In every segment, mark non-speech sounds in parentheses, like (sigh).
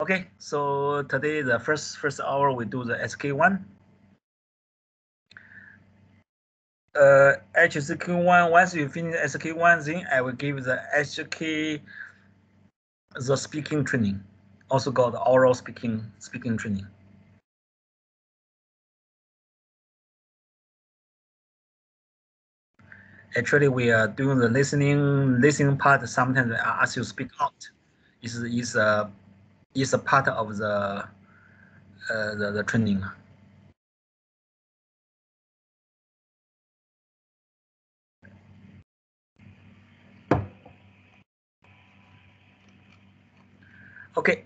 Okay, so today the first first hour we do the SK1. Uh, HSK1, once you finish SK1, then I will give the HK, the speaking training, also called oral speaking speaking training. Actually, we are doing the listening listening part. Sometimes I ask you speak out. Is is a is a part of the uh, the, the training. Okay,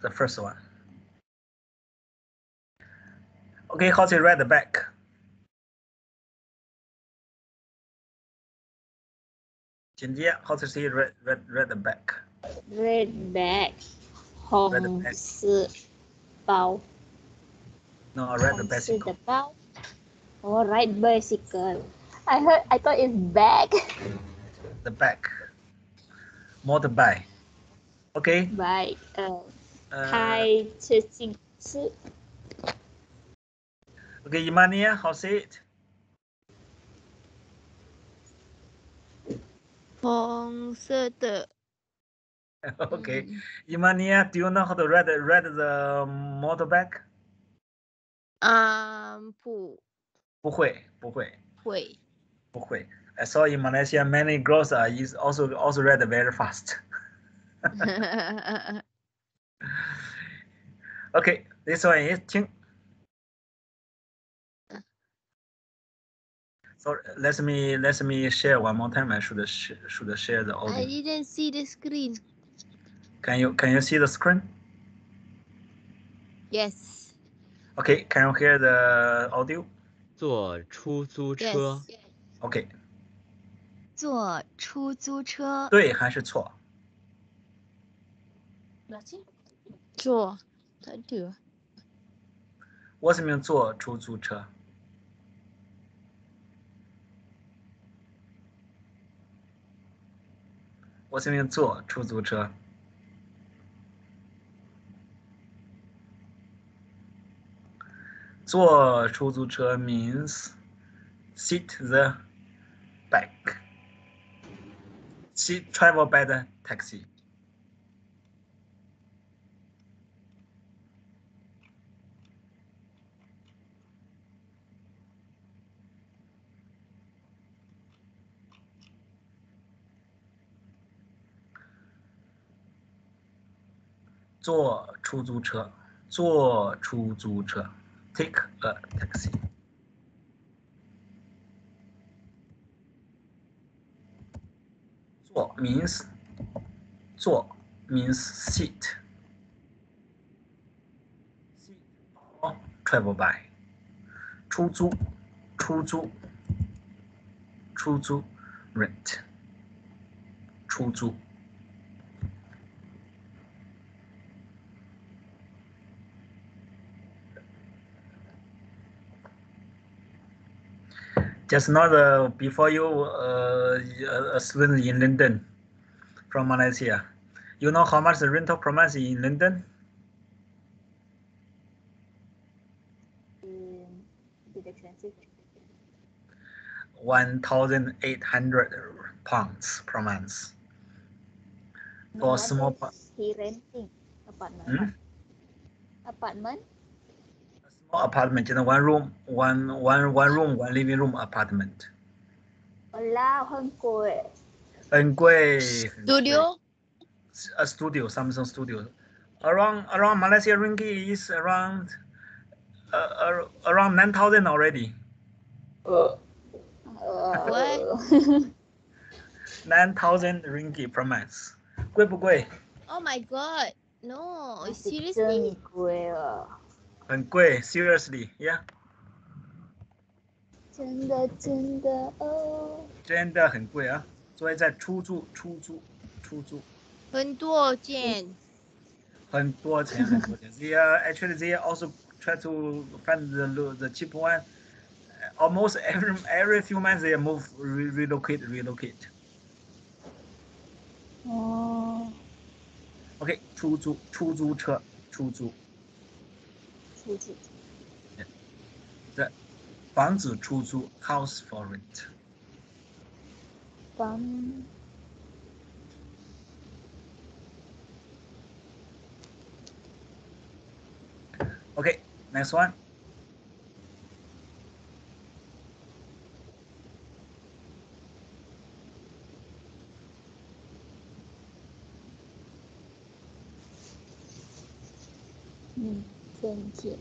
the first one. Okay, how to read the back? Jinjie, how to say read, read, read the back? Red bag，红 bag 色包， No, read the 红色 bicycle. 的包。Oh, ride bicycle. I heard. I thought it's bag. (laughs) The back. Motorbike. Okay. Bike. 呃， Uh, 开车进车。 okay, Imania, how say it? 红色的， (laughs) okay. 嗯 Imania, do you know how to read read the motorbike? 啊，不不会，不会，会，不会。I saw in Malaysia many girls are is also also read very fast. (laughs) (laughs) Okay, this one is 听。So let me let me share one more time. I should sh should share the I audio. didn't see the screen. Can you can you see the screen? Yes. Okay, can you hear the audio? 坐出租车 Yes.， OK，坐出租车，对还是错？坐，他的为什么要坐出租车？为什么要坐出租车？ 坐出租车 means sit the back. Sit travel by the taxi. 坐出租车，坐出租车 ，take a taxi。坐 means 坐 means sit。sit or travel by。出租，出租，出租，rent。出租。 Just now, the before you, uh, a student in London from Malaysia. You know how much the rental per month in London? 嗯，bit expensive. One thousand eight hundred pounds per month. No, For what small He renting apartment. Hmm? Apartment A small apartment, you know, one room, one one one room, one living room apartment. Wow, 很贵。很贵。很贵 studio A studio, Samsung studio. Around around Malaysia ringgit is around uh, uh, around nine thousand already. 呃 What? Nine thousand ringgit per month. 贵不贵？ Oh my god. No, 真 seriously. 贵了， 很贵，seriously, yeah，真的真的哦。真的很贵啊！所以在出租、出租、出租，很多件。很多钱，很多钱。They are actually they also try to find the lo- the cheap one. Almost every every few months they move re relocate relocate. 哦， OK, OK，出租出租车，出租 出租房子出租，house for rent。房 OK, next one. 明 天见。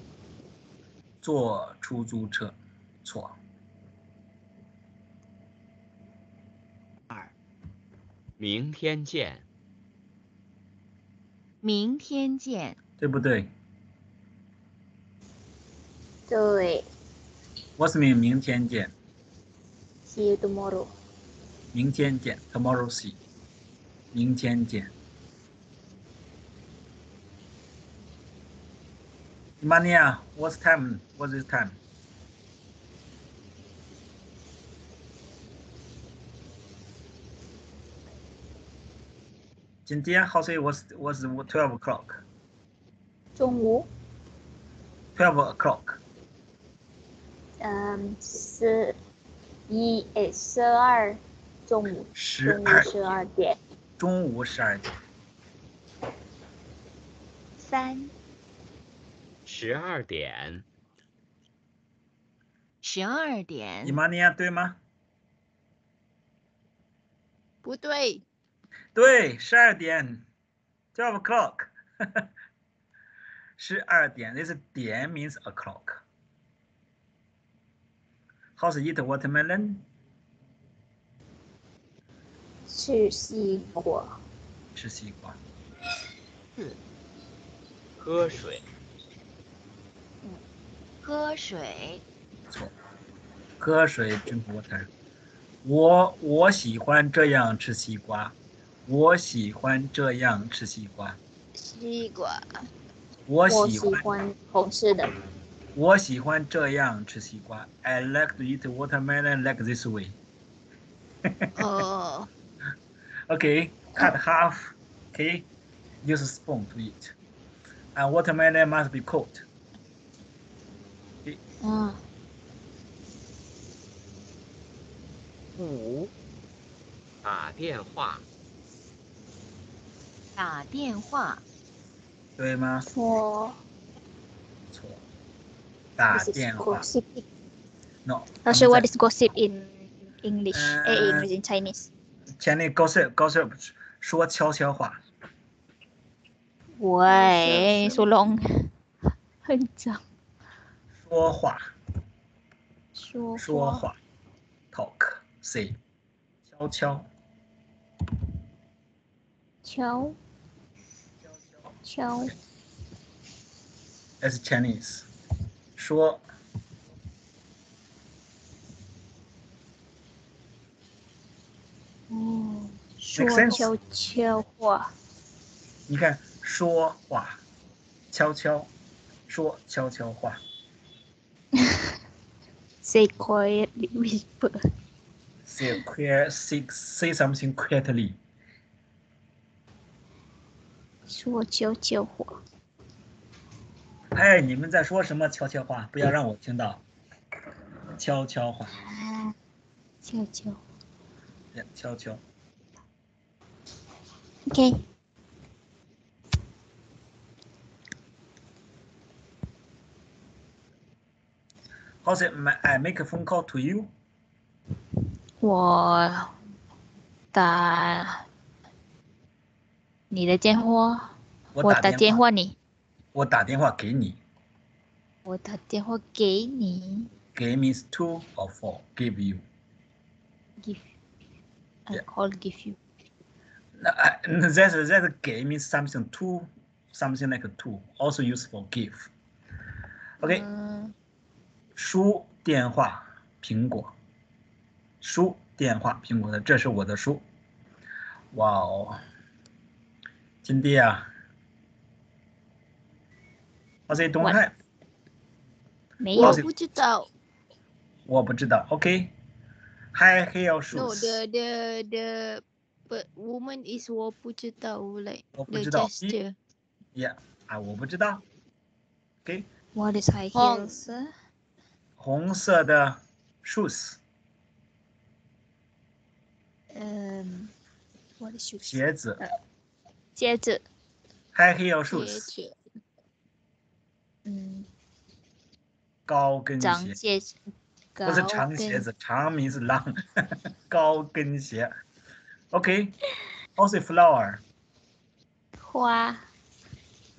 坐出租车，错。二，明天见。明天见。对不对对 What's mean 明天见？，See you tomorrow。明天见，Tomorrow see。明天见。Mania, what's time? What's this time? 今天 how say was was twelve o'clock? 中午， Twelve o'clock. 嗯，十一诶，十二，中午，中午十二十二点，中午十二点。三， 十二点。十二点。Imania 对吗？不对，对，十二点，twelve o'clock，十二点，this 点 means o'clock。How's eat watermelon？吃西瓜，吃西瓜。喝水。喝水。错，喝水 drink water。我我喜欢这样吃西瓜，我喜欢这样吃西瓜，西瓜。我我喜喜欢欢红色的，我喜欢这样吃西瓜。I like to eat watermelon like this way. 哦， (laughs) Okay, cut half. Okay, use a spoon to eat. And watermelon must be cooked. 嗯，五，打电话。打电话。对吗？错错。打电话。gossip. No. Not sure what is gossip in English. Uh, eh, English in Chinese. 前面 gossip gossip 说悄悄话。喂，so long，很长。说话，说说话，talk. Say，悄悄，敲敲 as Chinese，说。哦，说悄悄话，你看说话，悄悄，说悄悄话 say quietly whisper， say quiet say say something quietly，说悄悄话。哎，你们在说什么悄悄话？不要让我听到，悄悄话，啊，悄悄。呀悄悄。 OK， How's it? ma- I make a phone call to you. 我打你的电话，我我打打电话，电话你，我打电话给你。我打电话给你给 means two or four. Give you. ，give。I Yeah. call give you。那哎，那 that's that 给 means something two, something like a two. Also used for give. OK，嗯， 书电话苹果，书电话苹果的，这是我的书。哇哦，金爹啊！我 say don't What？have，没有我不知道。我不知道。OK，high heel No, shoes。the the the But woman is 我不知道 like 我不知道。Yeah 啊，我不知道。OK，What is high heels? 红色的 shoes Um, what is shoes? 鞋子鞋子。，high heel 鞋 shoes 子嗯，高跟鞋。不是。长鞋子，长 means long，高跟鞋。OK，also flower 花。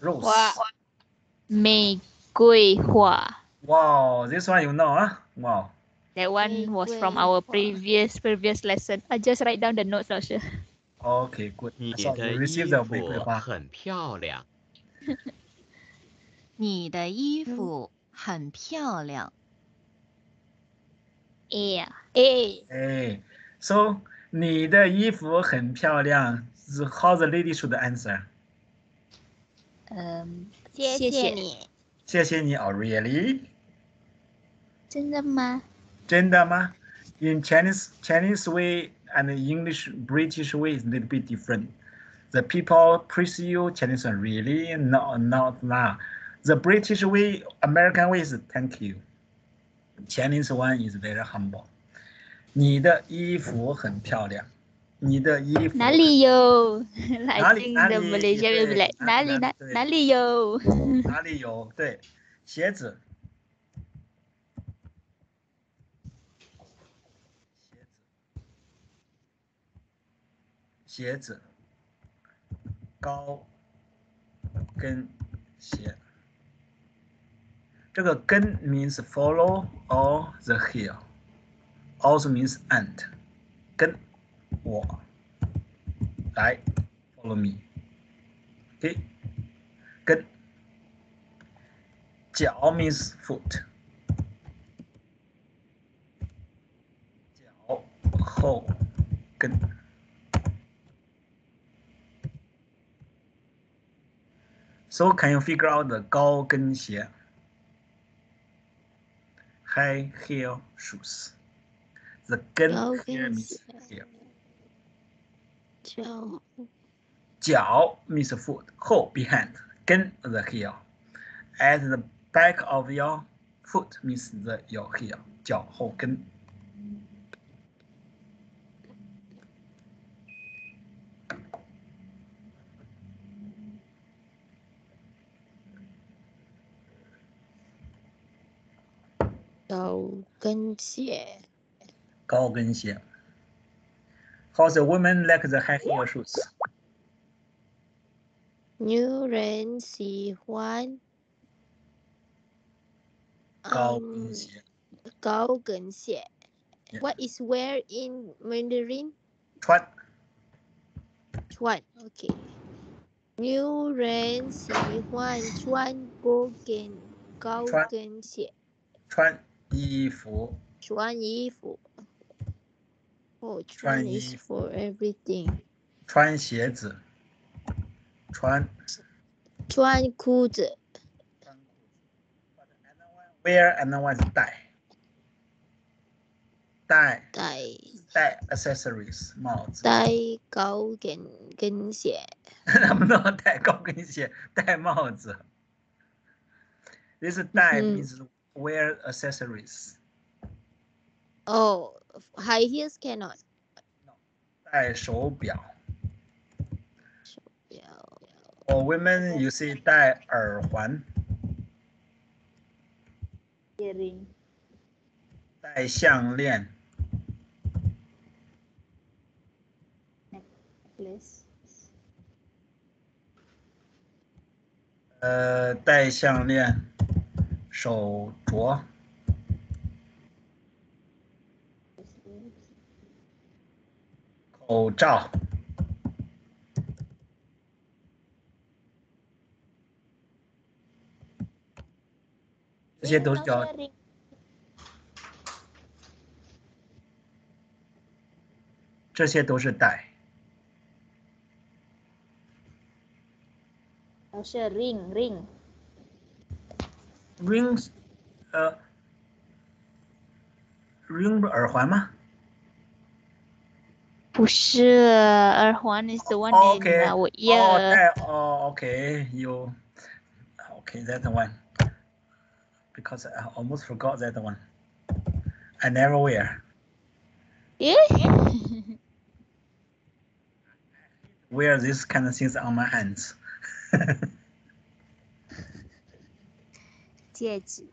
rose。花玫瑰花。Wow, this one you know 啊，Wow。 That one was from 玫瑰 our 花 previous previous lesson. I just write down the notes, not sure. OK, good. 你 So 的 you 衣 receive the 玫瑰服花。很漂亮。你的衣服很漂亮。 A. (laughs) A. 哎，So 你的衣服很漂亮。是 How the lady should answer？嗯，谢谢谢你。 谢谢你哦，Really？真的吗？真的吗？In Chinese Chinese way and English British way is a little bit different. The people praise you Chinese one really not not now. The British way, American way is thank you. Chinese one is very humble. 你的衣服很漂亮。 你的衣服哪里有？哪里哪里？哪里来？哪里哪哪里有？哪里有？(laughs) 对，(laughs) 鞋子，鞋子，高跟鞋。这个跟 means follow or the heel，also means and，跟。我来，follow me。OK，跟脚 means foot，脚后跟。So can you figure out the 高跟鞋？High heel shoes. The 跟高 here 跟 means 鞋 heel. 脚脚 means foot, 后 behind, 跟 the heel. At the back of your foot means the your heel, 脚后跟。高跟鞋。高跟鞋。How's the women like the high heel shoes? 女人喜欢高嗯跟鞋。高跟鞋。 Yeah. What is wear in Mandarin? 穿穿，OK。女人喜欢穿高跟高穿跟鞋，穿衣服，穿衣服。 哦，穿穿 is 衣服 for everything。穿鞋子，穿穿裤子，穿裤子。Wear and one is 戴，戴戴戴 accessories 帽子。戴(laughs) 高跟跟鞋，能不能戴高跟鞋、戴帽子？This 戴嗯 means wear accessories，哦 ，high heels cannot。戴手表。表 For women, you see 戴耳环、 Earring. 戴项链、 Necklace. 呃，戴项链、手镯、 口罩。这些都是要这些都是带。不是 ring ring rings 呃 ring 耳环吗？不是耳环 is the one in Okay. our Oh, ear. that, oh, okay. You, okay, that one. Because I almost forgot that one. I never wear. (laughs) Yeah. Wear this kind of things on my hands. (laughs) 戒指，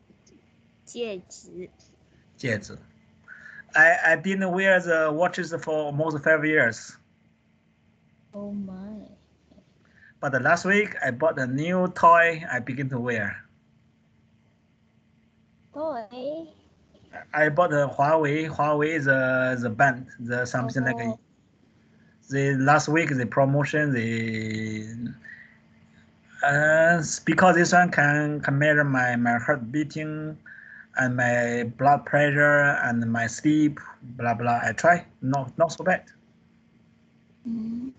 戒指，戒(laughs) 指. I, I didn't wear the watches for almost five years. Oh my. But the last week I bought a new toy I begin to wear. Toy. I bought the Huawei. Huawei is a the band, the something like a, Oh. the last week the promotion the uh because this one can can measure my my heart beating and my blood pressure and my sleep blah blah. I try not not so bad. 嗯。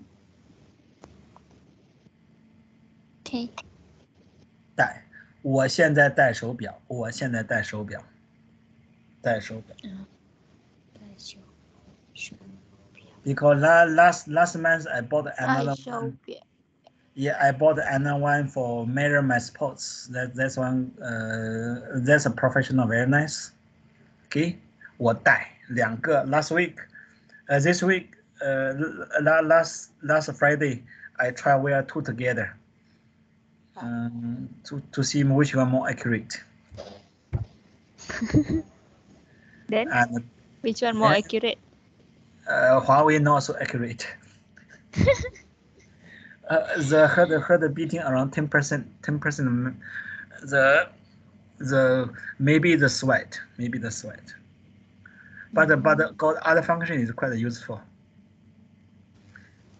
OK，戴，我现在戴手表，我现在戴手表，戴手表。戴手手表。 Because la- last last month I bought 戴 another 手 one. 表， Yeah, I bought another one for measure my sports. That that's one. Uh, that's a professional, very nice. Okay, 我戴两个 last week. Uh, this week, uh, la- last last Friday, I try wear two together. Um, to to see which one more accurate. (laughs) Then And which one more Yeah. accurate? uh, Huawei not so accurate. (laughs) uh, the heart heart beating around ten percent, ten percent. The the maybe the sweat, maybe the sweat. But but got other function is quite useful.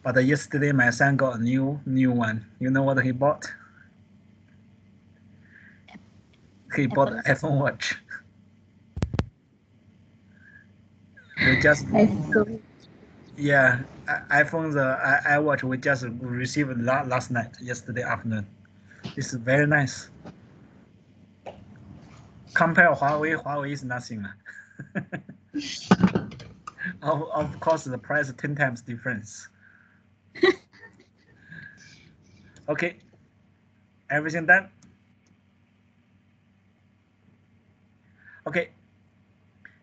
But yesterday my son got a new new one. You know what he bought? He bought Apple. iPhone watch. We just iPhone. yeah, I- iPhone the I, iWatch we just received la- last night, yesterday afternoon. This is very nice. Compare Huawei, Huawei is nothing. ah. (laughs) of, of course, the price ten times difference. (laughs) okay, everything done. OK，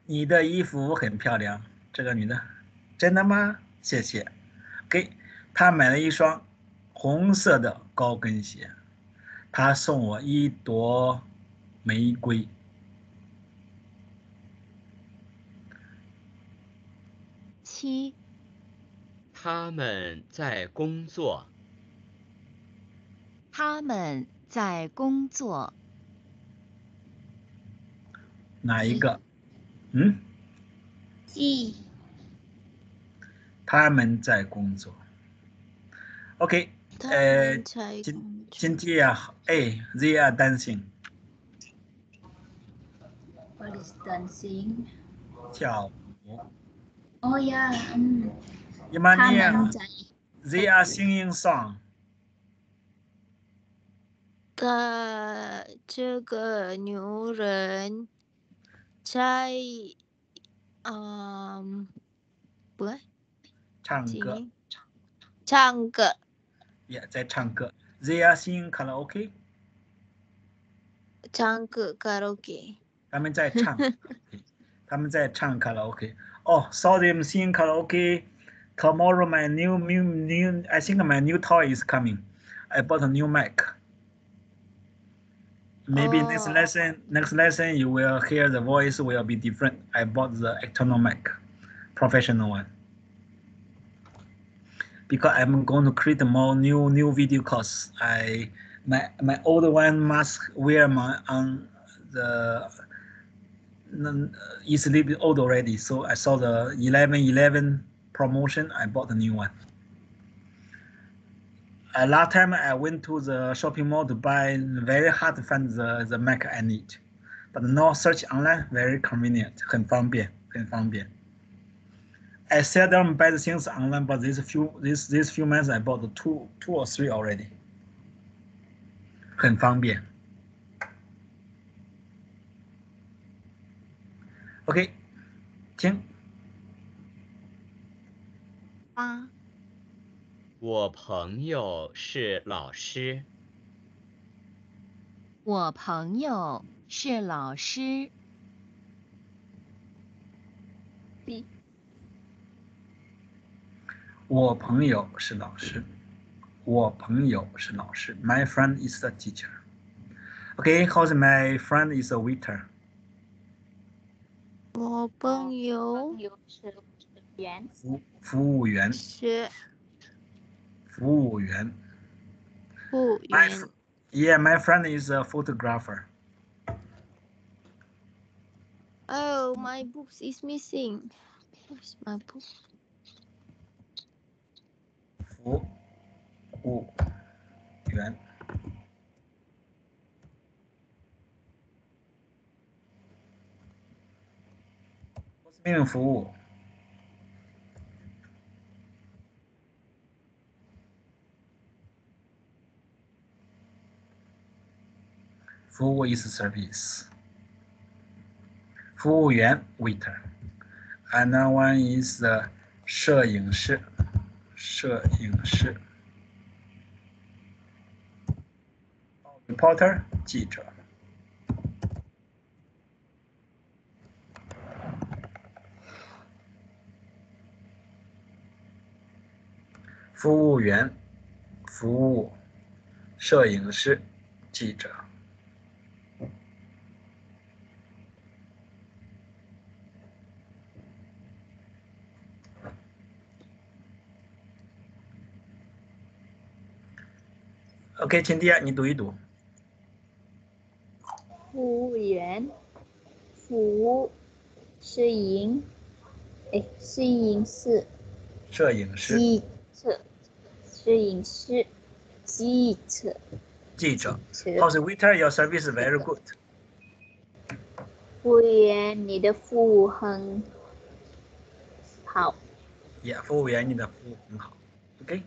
你的衣服很漂亮，这个女的， 真的吗？谢谢。OK，她买了一双红色的高跟鞋，他送我一朵玫瑰。七他们在工作，他们在工作，哪一个？嗯，G 他们在工作。OK，他呃们才今工作今天啊，哎，they are dancing， What is dancing? 跳舞。 Oh yeah. 嗯，伊玛尼亚他们在，they are singing song。的这个牛人在，嗯，不对， 唱歌听唱歌，也在唱歌。They are singing karaoke，唱歌卡拉 OK，他们在唱，他们在唱卡(laughs) 拉 OK。哦，saw them sing karaoke. Tomorrow my new new new I think my new toy is coming. I bought a new mic. Maybe next Oh. lesson next lesson you will hear the voice will be different. I bought the external mic, professional one. Because I'm going to create more new new video course. I my my old one must wear my on the n- it's a little bit old already. So I saw the 1111 promotion. I bought the new one. Uh, last time I went to the shopping mall to buy, very hard to find the, the Mac I need. But now search online, very convenient, 很方便，很方便。 I seldom buy the things online, but these few these these few months I bought two two or three already. 很方便。OK，听。八，我朋友是老师。我朋友是老师。我朋友是老师。我朋友是老师。My friend is a teacher. Okay, how's my friend is a waiter? 我朋友朋友是员，服服务员，是服务员。服务 My 员 fr-。yeah, my friend is a photographer. Oh, my books is missing. Where's my book? 服务员。命令服务。服务 is service. 服务员 waiter. Another one is the 摄影师。 摄影师。Reporter 记者。服务员、服务、摄影师、记者。OK，请第二，你读一读。服务员，服摄影，哎，摄影师，摄影师、记者，摄影师，记者，记者。者，How's waiter? Your service is very good. 服务员，你的服务很好。Yeah，服务员，你的服务很好。OK。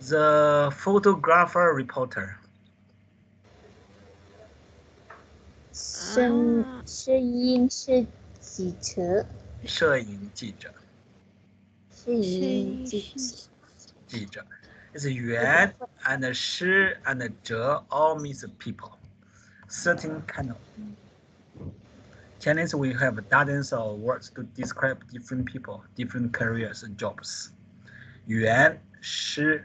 The photographer reporter. 摄啊摄影师记者，摄影记者，摄影记者，记者。It's 员 and 师 and 哲 all means people. Certain kind of. Chinese we have dozens of words to describe different people, different careers and jobs. 员师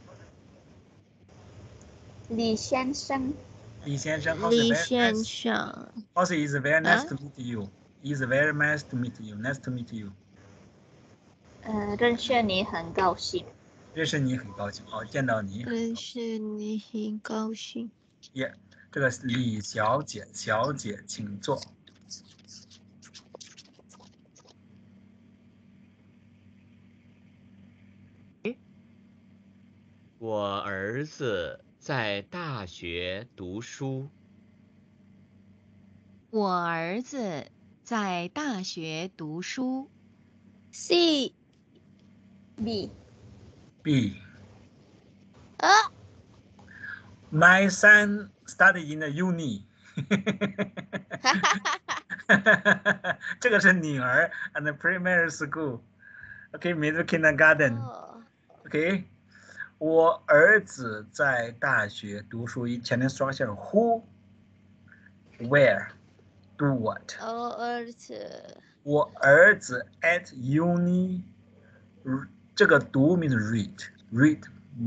李先生，李先生李先?生，How's is very nice 啊 to meet you. Is very nice to meet you. Nice to meet you. 呃，认识你很高兴。认识你很高兴哦，见到你认识你很高兴。耶。这个李小姐，小姐请坐。我儿子在大学读书。我儿子在大学读书。 C B B. 啊， My son study in the uni. (laughs) 这个是女儿 and primary school. OK, middle kindergarten. 哦 OK， 我儿子在大学读书。前面说一下 who, where, do what。我儿子我儿子 at uni，这个读 means read, read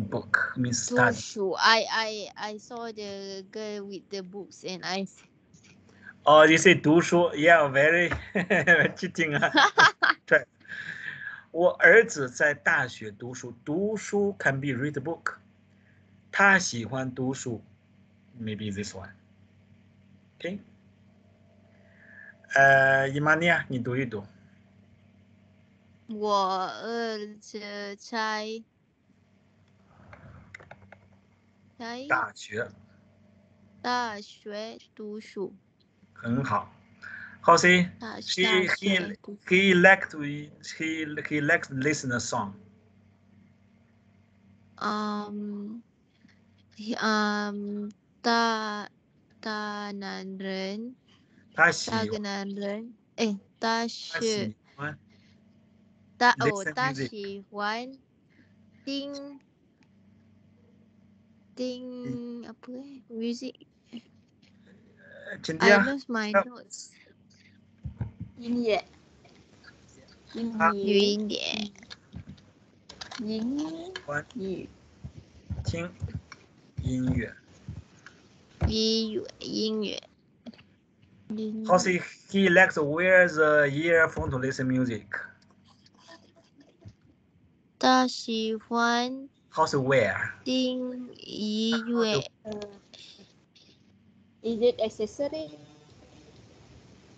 book means 读 study。书。I I I saw the girl with the books and I 哦，你 say 读书，Yeah, very (laughs) cheating 啊。对， (laughs) 我儿子在大学读书，读书 can be read book。他喜欢读书，maybe this one。OK。呃，伊玛尼亚，你读一读。我儿子在在大学大学读书。很好。Jose, she, ah, he, he liked he, he liked listen a song. Um, he, um, ta ta nan ren. Ta nan ren. Eh, ta shi. Ta oh, ta shi wan. ting ting, apa? Music. Eh, Cynthia, I lost my notes. 音乐，英啊有语，一点英欢语，听音乐。音乐音乐。音 How say he likes to wear the earphone to listen music. 他喜欢 How say wear? 听音乐，呃，is it accessory？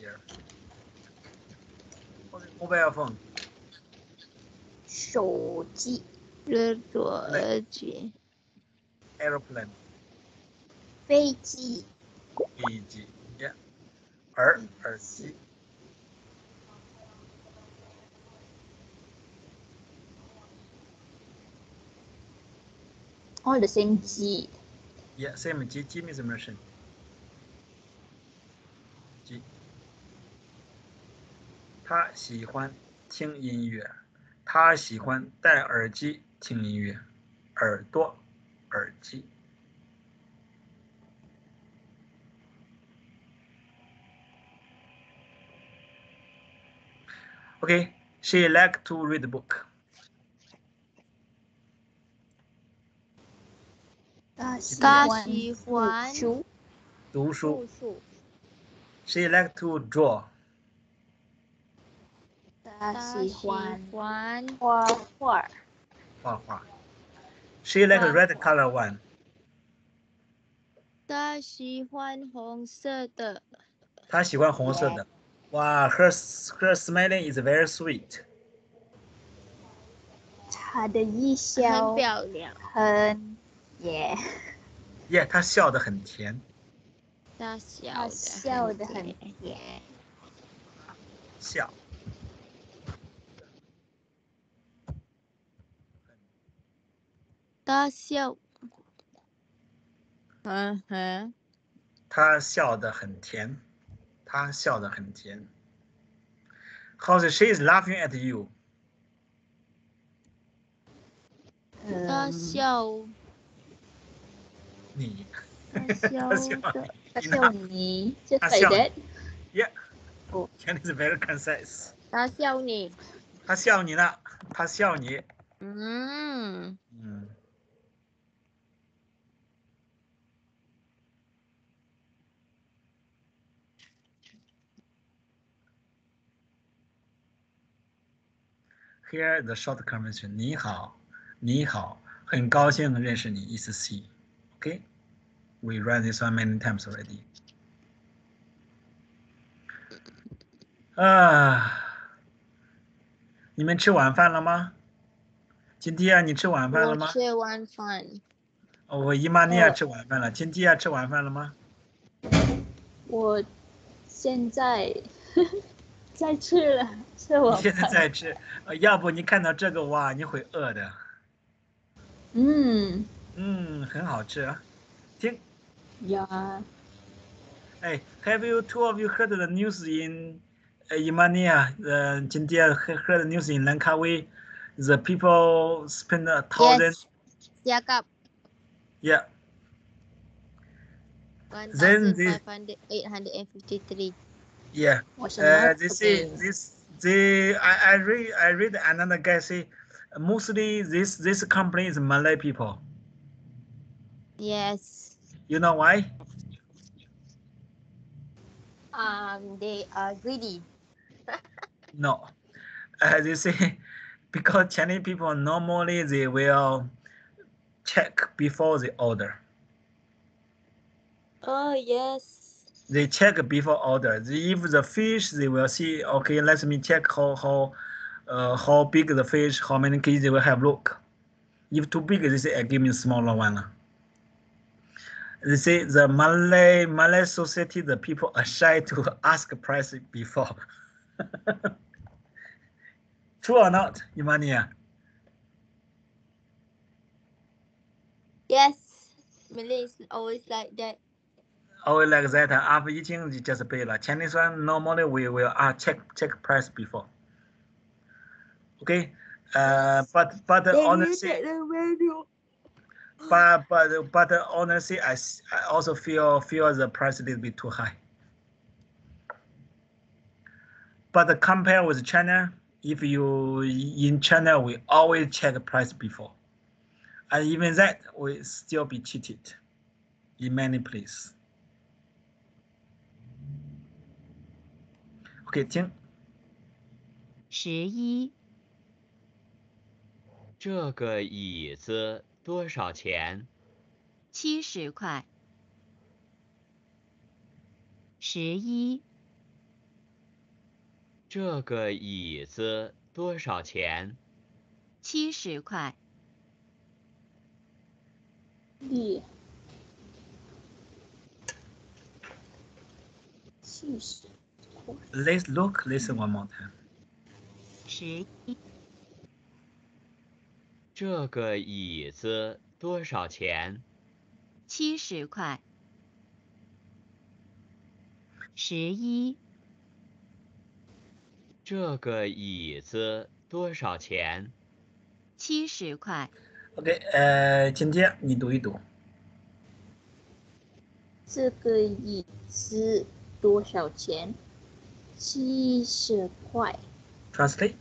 ear。mobile phone 手机，耳朵耳机， aeroplane 飞机，飞机，yeah，耳耳机。 all the same 机， Yeah, same. G G means machine. 他喜欢听音乐，他喜欢戴耳机听音乐，耳朵，耳机。Okay, she like to read the book. 他喜他欢读。书，She like to draw. 他他喜喜欢欢画画，画画。She like 画 red color one. 他喜欢红色的，她喜欢红色的。哇，her her smiling is very sweet. 他的一很笑漂亮。很耶， Yeah，她笑得很甜，他笑他的笑得很甜甜，笑。 他笑，嗯哼，他笑得很甜，他笑得很甜。How's she is laughing at you? 他嗯，笑，你他笑笑的，他笑你，just like that，，Yeah. Oh. Ken is very concise. 他笑你，他笑你了，他笑你。嗯，嗯。Here the short conversation. 你好，你好，很高兴认识你，is C. Okay, we read this one many times already. 啊，你们吃晚饭了吗？金蒂亚，你吃晚饭了吗？我吃完饭，哦我姨妈尼亚哦吃晚饭了，金蒂亚吃晚饭了吗？我现在 再吃了，是我。现在再吃，要不你看到这个哇，你会饿的。嗯。嗯，很好吃、啊。听。Yeah. Hey, you two of you heard the news in Imania? Uh, heard the news in Langkawi. The people spend a thousand. Yes. Yeah. Then 1,853. Yeah. Uh, this this They I, I read I read another guy say mostly this this company is Malay people. Yes. You know why? Um, they are greedy. (laughs) no, uh, as you say, (laughs) because Chinese people normally they will check before they order. Oh yes. They check before order. If the fish, they will see. Okay, let me check how how uh, how big the fish, how many kg they will have. Look, if too big, they say, uh, give me smaller one. They say the Malay Malay society, the people are shy to (laughs) ask price before. (laughs) True or not, Imania? Yes. Malay is always like that. Always like that. After eating, you just pay. Like Chinese one, normally we will uh, check check price before. Okay, uh, but but honestly, but but but honestly, I, I also feel feel the price a little bit too high. But compare with China, if you in China, we always check the price before, and even that we still be cheated in many places. OK，听十一，这个椅子多少钱？七十块。十一，这个椅子多少钱？七十块。一，七十块。Let's look, listen one more time. 十一，这个椅子多少钱？七十块。十一，这个椅子多少钱？七十块。OK，呃，今天你读一读。这个椅子多少钱？七十块。 Translate.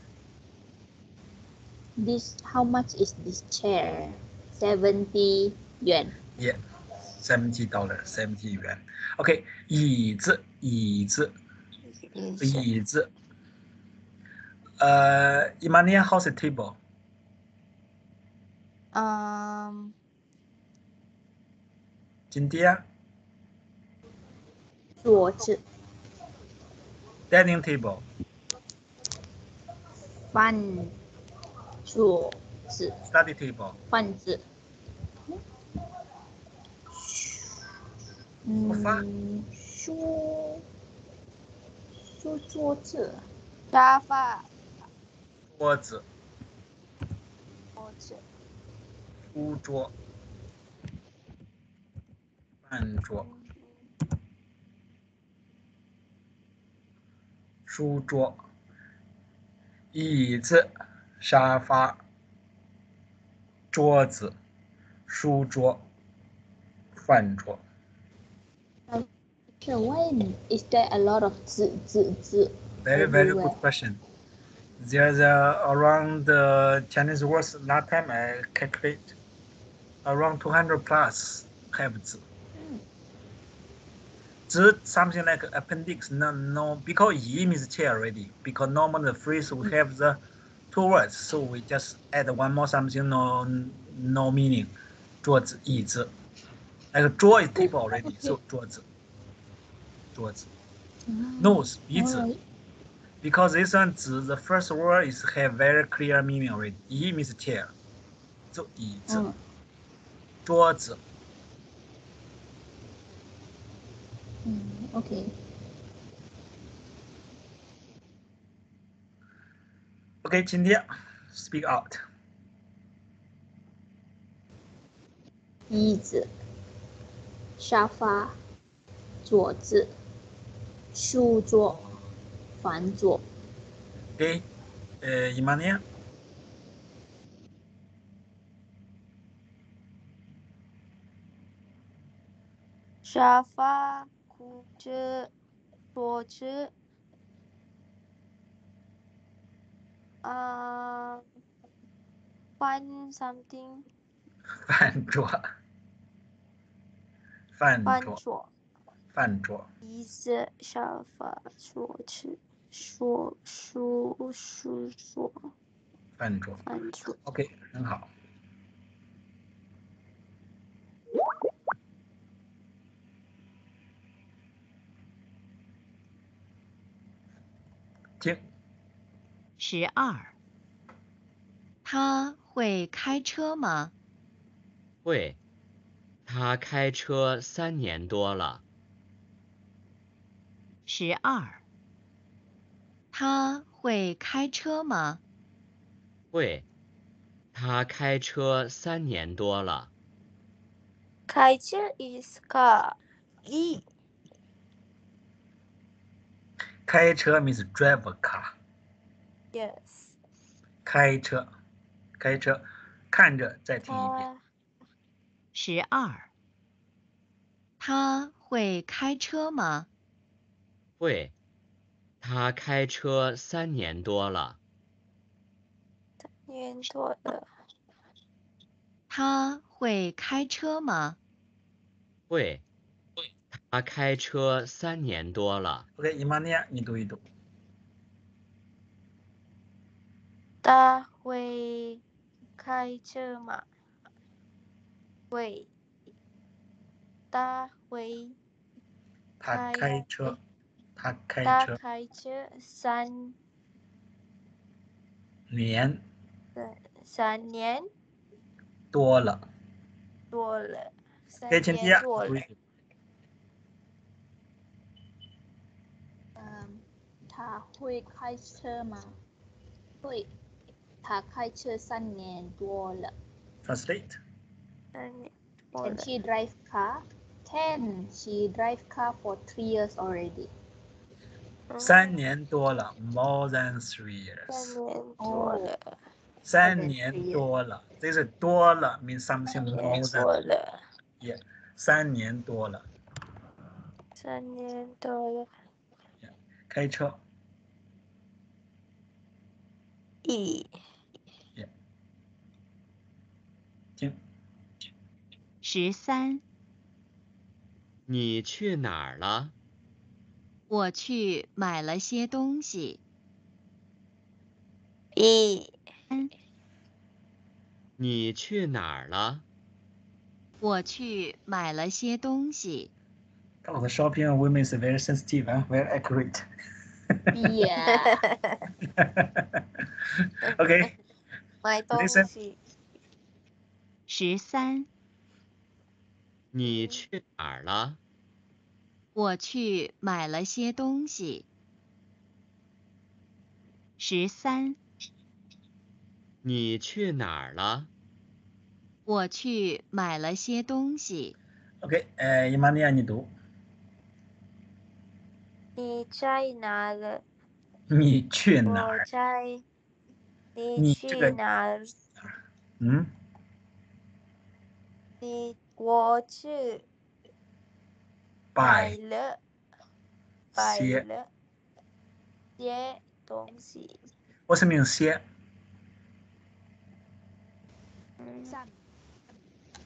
This how much is this chair? Seventy yuan. Yeah, seventy dollar, seventy 元。OK，椅子，椅子，椅子。呃，Imania house table. Um. 今天桌子、 dining table. 饭桌子、 Study table. 饭子。饭嗯，书书桌子、沙发。桌子，桌子。书桌，饭桌， 书桌，椅子，沙发，桌子，书桌，饭桌。 So why is there a lot of 字字字? Very, very Everywhere. good question. There's uh, around the Chinese words last time I calculate around 200 plus have 字. Zi something like appendix. No, no, because yi means chair already. Because normally the phrase we have the two words, so we just add one more something. No, no meaning. 桌子,椅子. Like 桌 is table already, so 桌子,桌子. Nose, 鼻子. Alright. Because this one, 子 the first word is have very clear meaning already. 椅 means chair. So 椅子,嗯桌子. 嗯，OK，OK，今天，Speak out，椅子、沙发、桌子、书桌、饭桌，OK，呃，伊玛尼，沙发。知，不知，啊、uh,，find something，饭桌，饭桌，饭桌，is 沙发桌吃，说书书桌，饭桌，饭桌，OK，很好。十二。他会开车吗？会，他开车三年多了。十二。他会开车吗？会，他开车三年多了。开车 is car. 一开车 means drive a car。Yes. 开车，开车，看着再听一遍。十二。他会开车吗？会，他开车三年多了。三年多了。他会开车吗？会，他开车三年多了。OK，伊玛尼亚，你读一读。他会开车吗？会。他会。他开开车，他开他车开车三年三年多了。多了。三年多了他会开车吗？会，他开车三年多了。 Translate。三年多 Can 了。 she drive car? Ten. She drive car for three years already. 三年多了，more than three 三 years。年多了。三 than 年 three 多了，这是多了 means something 三年 more 多 than。了。 Yeah，三年多了，三年多了。开车。一 十三。你去哪儿了？我去买了些东西。一你去哪儿了？我去买了些东西。Oh, the shopping on women is very sensitive, huh? very accurate. Yeah. okay, 买东西。十三。你去哪儿了？我去买了些东西。十三。你去哪儿了？我去买了些东西。OK，呃，伊玛尼亚你读，你在哪了？你去哪我儿？在。你去哪儿？嗯，你我去拜买了买些了些东西。，What's the mean 些嗯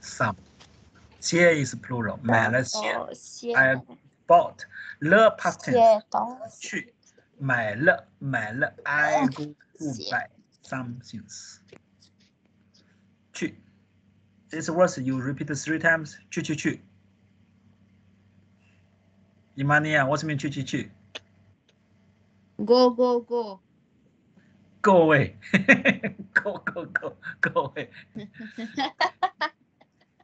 ，some？些 is plural，买了些，I bought the past 些 tense。去买了买了，I go to 些 buy some things。This word you repeat three times. Chu chu chu. Imania, ah, what's mean chu chu chu? Go go go. Go away. (laughs) go go go go away. (laughs)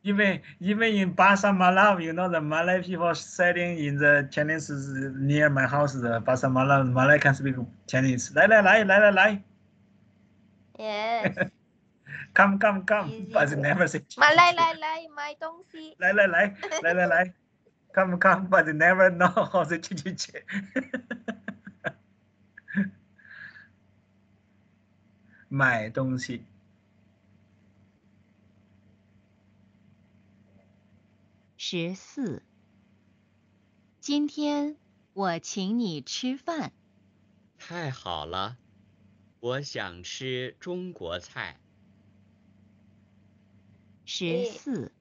even even in Basa Malaw, you know the Malay people sitting in the Chinese near my house, the Basa Malaw, Malay can speak Chinese. Lai lai lai lai lai lai. Yes.，come come come, Easy. but never say. 买来来来买东西。来来来来来来，come come, but never know how to 去去去。买东西，十四。今天我请你吃饭。太好了，我想吃中国菜。十诶四。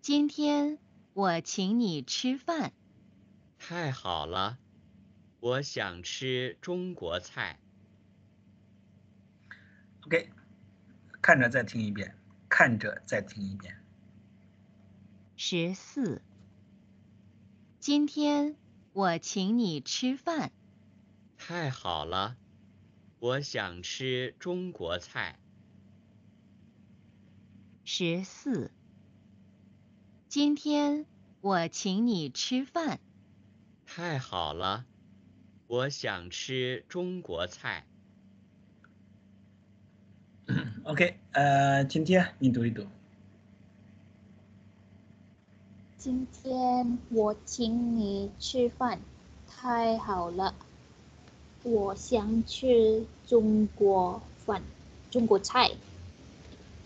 今天我请你吃饭。太好了，我想吃中国菜。OK，看着再听一遍，看着再听一遍。十四。今天我请你吃饭。太好了，我想吃中国菜。十四。今天我请你吃饭。太好了，我想吃中国菜。(coughs) OK，呃，今天你读一读。今天我请你吃饭，太好了！我想吃中国饭，中国菜。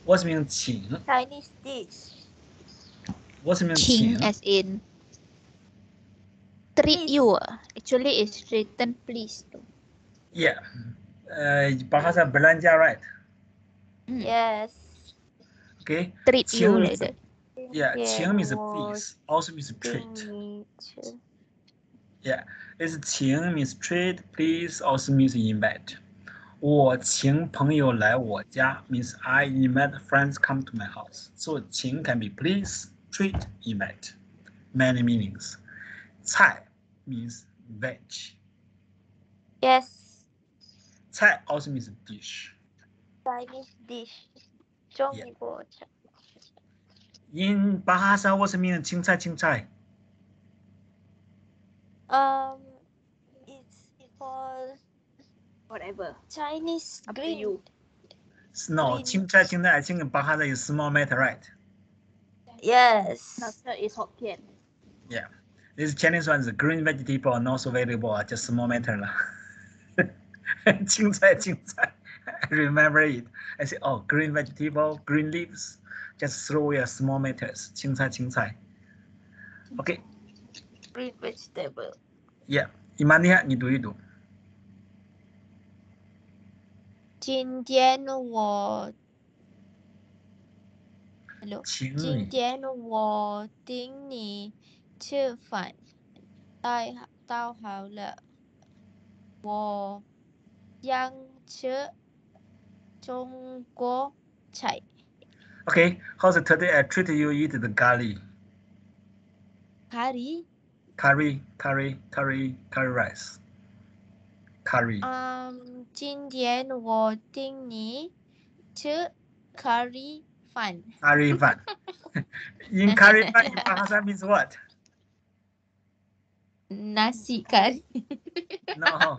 What's mean qing? Chinese dish. What's mean qing? Qing as in treat you. Actually, it's written please. Yeah. Uh, bahasa belanja, right? Hmm. Yes. Okay. Treat qing you like that. Yeah, yeah, qing means please, also means treat. Yeah, it's qing means treat, please, also means invite. 我请朋友来我家 means I invite friends come to my house. So 请 can be please, treat, invite. Many meanings. 菜 means veg. Yes. 菜 also means dish. Chinese dish. 中国菜 In Bahasa, what's mean 青菜青菜？ Um, it's for Whatever. Chinese Up green. To you. No, Qingchai I think bahasa is small matter, right? Yes. It's is Hokkien. Yeah. This Chinese one is green vegetable and also valuable, just small matter, Qingchai (laughs) Qingchai. I remember it. I say, oh, green vegetable, green leaves. Just throw your small matters. Qingcai, qingcai. Okay. Green vegetable. Yeah. Imania, you do, you do. 今天我 Hello. 请今你天我请你吃饭，太好太好了。我想吃中国菜。 OK, how's it today I treat you eat the curry, curry， curry, curry, curry, curry rice, curry. Um, Jin Dian wo ding curry fun. Curry fun. In curry fun in Bahasa means what? Nasi curry. (laughs) no.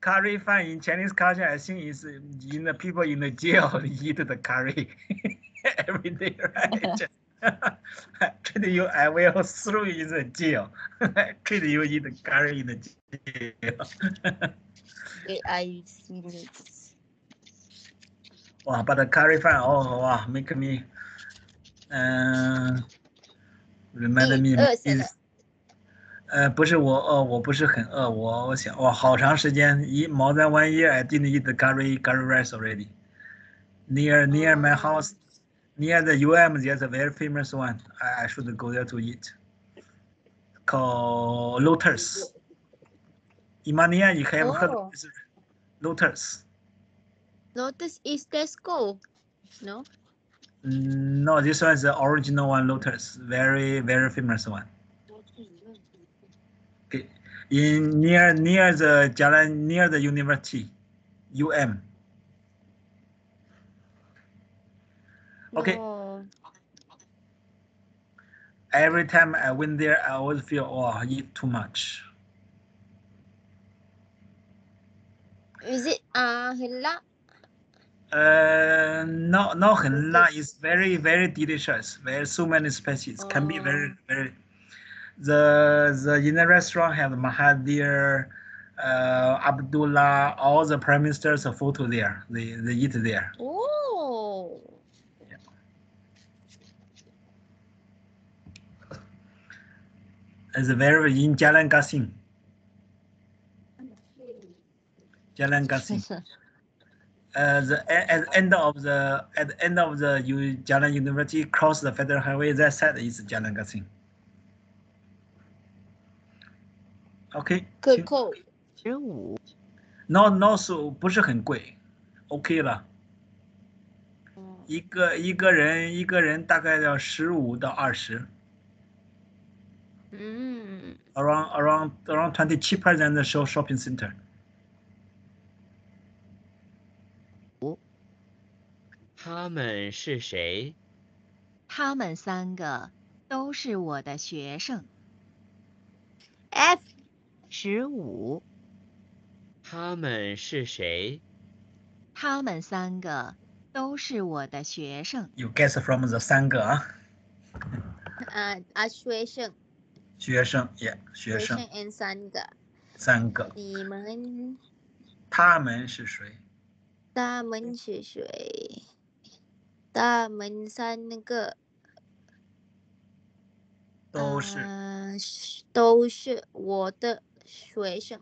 Curry fun in Chinese culture, I think is in the people in the jail (laughs) eat the curry (laughs) every day, right? (laughs) Treat you, I will throw you in the jail. (laughs) Treat you eat the curry in the jail. (laughs) AI series。哇，but the curry 饭哦哇，make me，嗯、remind 你 me 饿死了 is，呃，不是我饿，我不是很饿，我我想哇，好长时间，一 more than one year I didn't eat the curry curry rice already. Near near my house, near the UM, there's a very famous one. I, I should go there to eat. Called Lotus. Imania, you have heard Oh. of this? Lotus. Lotus is Tesco. No. No, this one is the original one, Lotus. Very, very famous one. Okay. In near near the Jalan near the university, UM. Okay. No. Every time I went there, I always feel oh, I eat too much. Is it uh hela? Uh, no, no, 很辣 is very, very delicious. Very so many species can be very, Oh. very. The the in the restaurant have Mahathir, uh, Abdullah, all the prime ministers a photo there. They they eat there. Oh. is available in Jalan Gasing. Jalan Gasing. (laughs) Uh, the at the end of the at the end of the U, Jalan University cross the federal highway. That side is Jalan Gasing. OK。各扣十五。No no 是不是很贵？OK 了。一个一个人一个人大概要十五到二十。嗯，around around around twenty cheaper than the show shopping center。他们是谁？他们三个都是我的学生。 F 十五，他们是谁？他们三个都是我的学生。 You guess from the 三个啊，啊啊学生 学生，yeah，学生。学生 and 三个。三个。你们。他们是谁？他们是谁？他们三个。都是、呃。都是我的学生。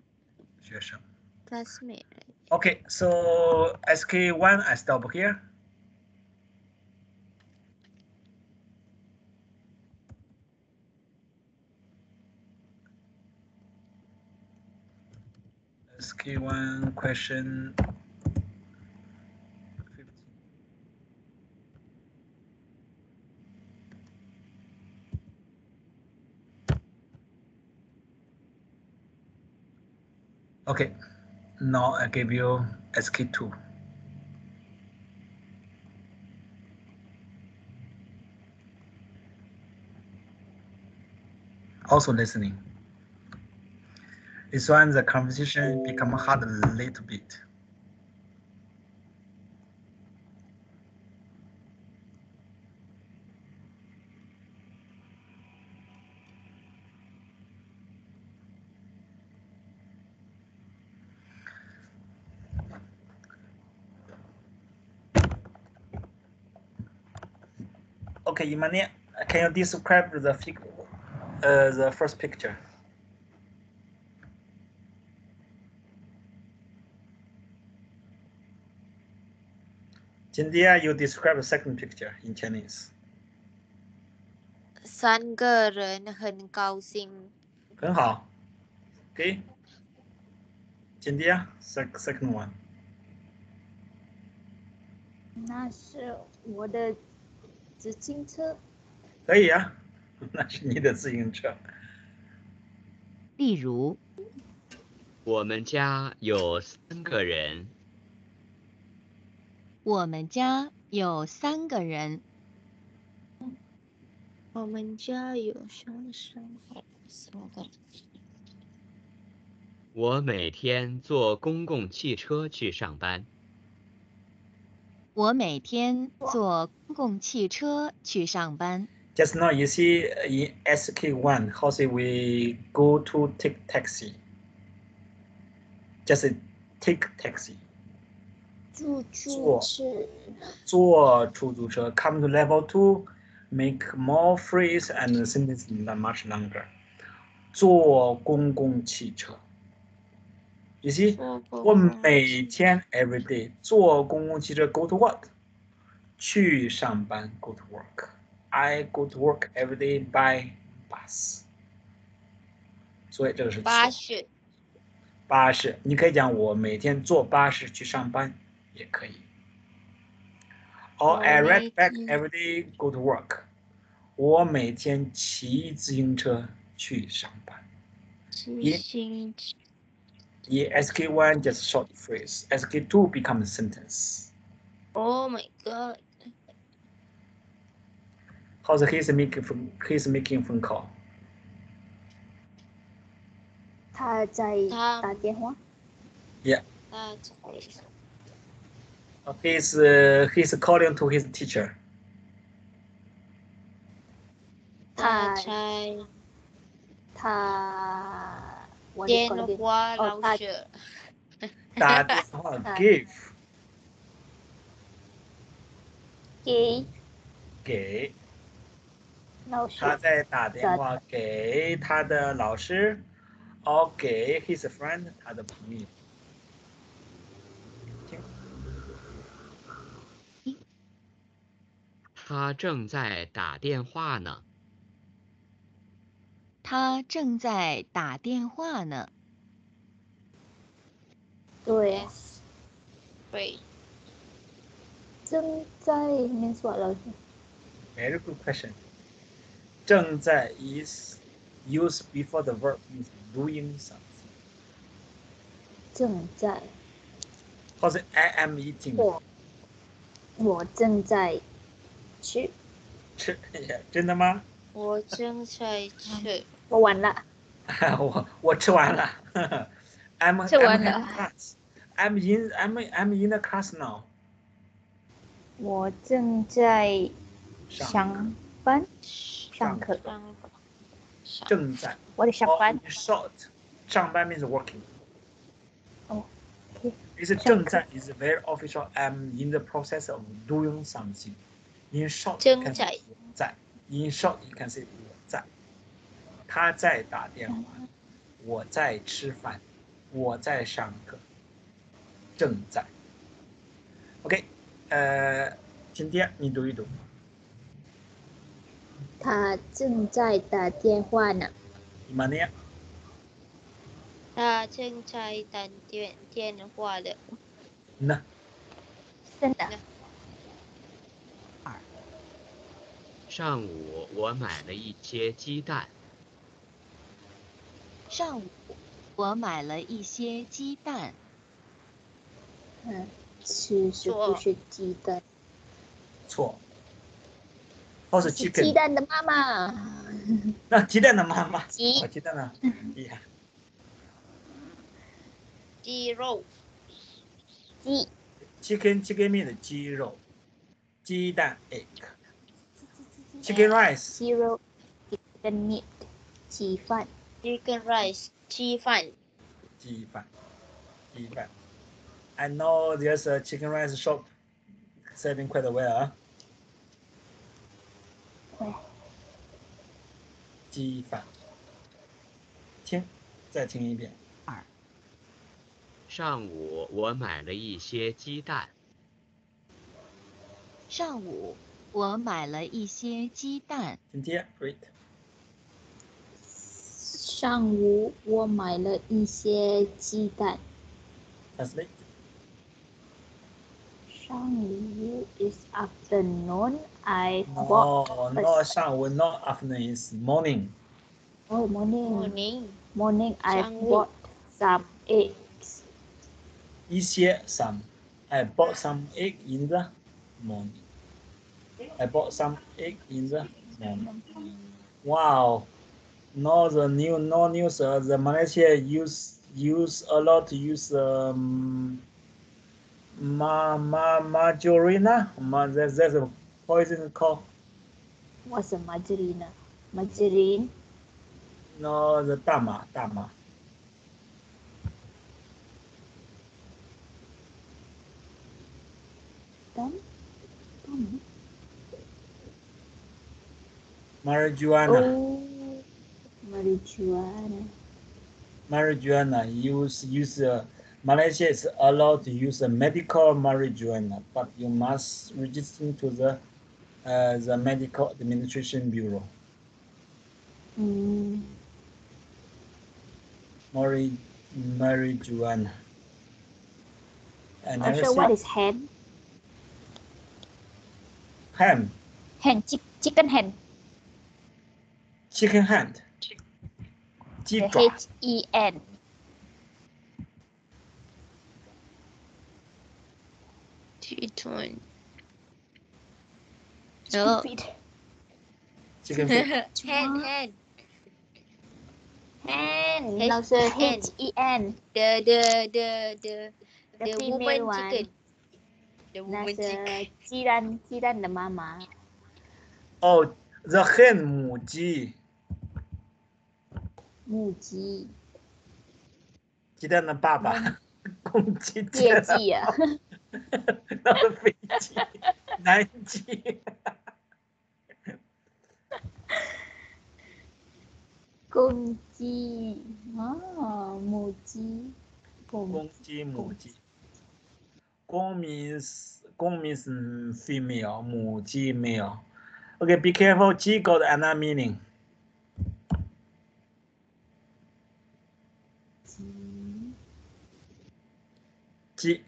学生。Classmate. Okay, so HSK1, I stop here. HSK1 question Okay, now I give you HSK2. Also listening. This one, the conversation become hard a little bit. Okay, Imani, can you describe the uh, the first picture? Jindia, you describe the second picture in Chinese. 三个人很高兴。很好。Okay. Jindia, sec second one. 那是我的自行车。可以啊，那是你的自行车。例如，我们家有三个人。 (laughs) 我们家有三个人。我们家有三三三个。我每天坐公共汽车去上班。我每天坐公共汽车去上班。Just now, you see in SK1, how say we go to take taxi? Just take taxi. 住坐住是坐出租车 come to level two, make more phrase and sentence not much longer. 坐公共汽车。You see, 我每天 every day 坐公共汽车 go to work，去上班 go to work。I go to work every day by bus。所以这个是巴士。巴士，你可以讲我每天坐巴士去上班， 也可以。Or I ride back every day go to work。我每天骑自行车去上班。骑行。Yeah, HSK one just short phrase. HSK two becomes sentence. Oh my god. How's he's making from he's making phone call? 他在打电话。Yeah. 他在。He's uh, he's calling to his teacher. 他他才他我的电观点话哦他老师。打电(laughs) 话啊 give 给给老师他在打电话给他的老师，or 给 his friend 他的朋友。 他正在打电话呢。他正在打电话呢。对，对，正在 means what 老师？Very good question. 正在 is used before the verb means doing something. 正在，或者 I am eating. 我我正在吃，吃，真的吗？我正在吃。我完了，我我吃完了。I'm (laughs) (laughs) (laughs) 吃完 I'm 了 in class. I'm in I'm I'm in the class now. 我正在上上班上课，上上正在。我在上 Or 班 in，short, 上班 means working. Oh, okay. It's 正在 is very official. I'm in the process of doing something. In short, you 正 can 在 say 我在。In short, you can say 我在。他在打电话，我在吃饭，我在上课，正在。OK，呃，今天你读一读。他正在打电话呢。Gimana ya? 他正在打电电话的。Nah, 真的，上午我买了一些鸡蛋。上午我买了一些鸡蛋。嗯，吃是不是鸡蛋？错。或是鸡蛋的妈妈。那 (laughs) 鸡蛋的妈妈。鸡哦鸡蛋呢？厉害。鸡肉，鸡 chicken chicken meat 鸡肉，鸡蛋 egg。Chicken rice 鸡肉，chicken meat，鸡饭。chicken rice，鸡饭。鸡饭，鸡饭。I know there's a chicken rice shop serving quite well 啊。对，鸡饭。听，再听一遍。二上午我买了一些鸡蛋。上午我买了一些鸡蛋。今天 read 上午我买了一些鸡蛋。 translate 上午 is afternoon. I bought no no 上午 no afternoon is morning oh morning morning， morning. I 上午 bought some eggs. 一些 some I bought some egg in the morning I bought some egg in the um, wow. No, the new no news. Uh, the Malaysia use use a lot use um, ma ma margarina. Ma, that's, that's a poison called. What's a margarina? Margarine. No, the tama tama. Tama. Marijuana oh, marijuana. marijuana use use uh, Malaysia is allowed to use a medical marijuana, but you must register to the uh, the medical administration bureau. Mm, Mari marijuana. And also, what is hen? Hen, chi- chicken hen. Chicken hand. Chicken. H E N. Chicken. No. Stupid. Chicken (laughs) feet. hand, hand. Hand. H- no, so H E N. The the the the the, the woman one. chicken. The woman That's chicken. Jiran, Jiran the mama. Oh, the hen 母鸡。母鸡。鸡蛋的爸爸，公鸡鸡业绩啊。那是飞机，南鸡。公鸡啊，母鸡，公公鸡母鸡，公 means 公 means female，母鸡 male。Okay, be careful. 鸡 got another meaning. Ji.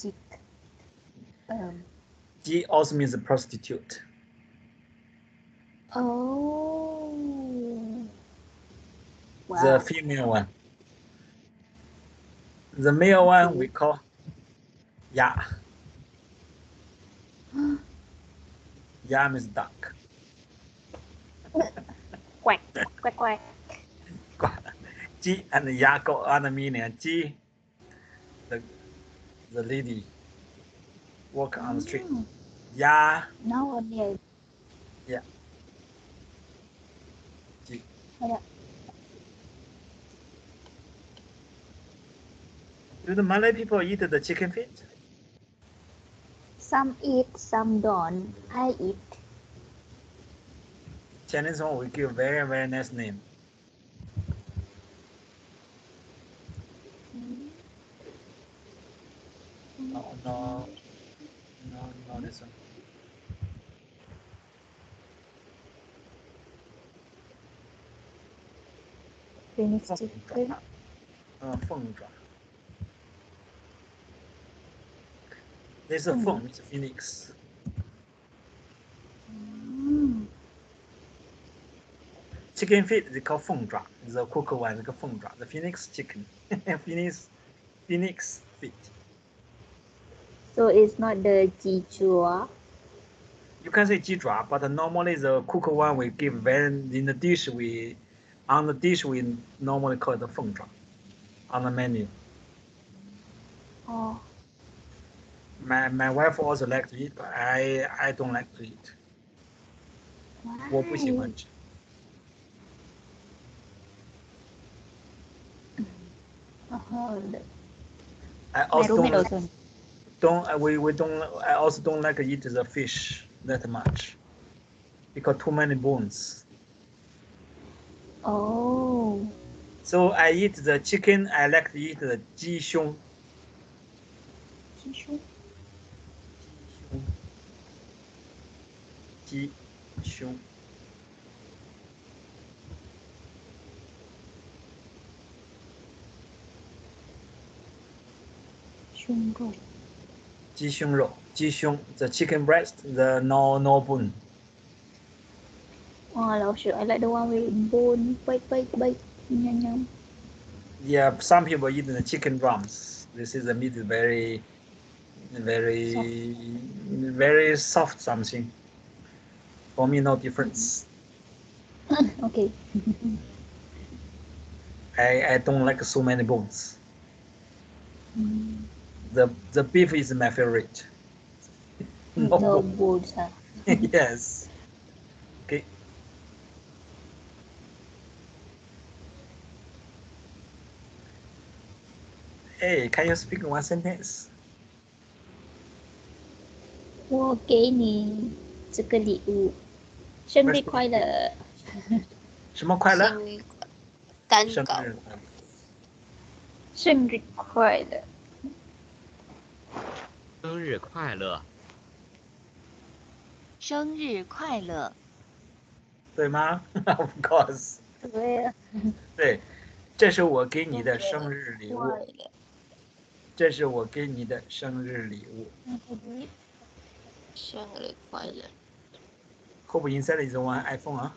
Chick. Um, Ji also means a prostitute. oh. Wow. The female one. The male one we call Ya. (gasps) Ya means duck. (laughs) Quack, quack, quack. Ji and Ya got other meaning. Ji, the, the lady walk on the street. Mm, Ya, Now only I Yeah. Do the Malay people eat the chicken feet? Some eat, some don't. I eat. Chinese one we give very very nice name. No, no, no, no, this one. Phoenix chicken. 嗯，凤爪。This is a 凤 it's a phoenix. Mm. Chicken feet they call 凤爪. The cook one they call 凤爪. The phoenix chicken. (laughs) phoenix, phoenix feet. So it's not the jichua. You can say 鸡爪, but normally the cook one we give very in the dish we on the dish we normally call it the 凤爪 on the menu. Oh, My my wife also like to eat, but I I don't like to eat. 我不喜 why? 欢吃。 Oh, the- I my also roommate don't like, also. don't we, we don't I also don't like eat the fish that much because too many bones. Oh. So I eat the chicken. I like to eat the jixiong. 鸡胸肉，鸡胸，the chicken breast, the no no bone. Oh, lao sure. I like the one with bone. Bite, bite, bite. Yum, yum. Yeah, some people eat the chicken drums. This is the meat is very, very, very soft something. For me, no difference. (laughs) Okay. I, I don't like so many bones. Mm. The the beef is my favorite. No No bone. bones, huh? yes. (laughs) Okay. Hey, can you speak one sentence? 我给你这个礼物，生日快乐！什么快乐？生日快蛋生糕，日快乐。生日快乐！ 生日快乐！生日快乐！对吗？Of course，对了，对，这是我给你的生日礼物，这是我给你的生日礼物。生日快乐。Hope inside is one iPhone 啊。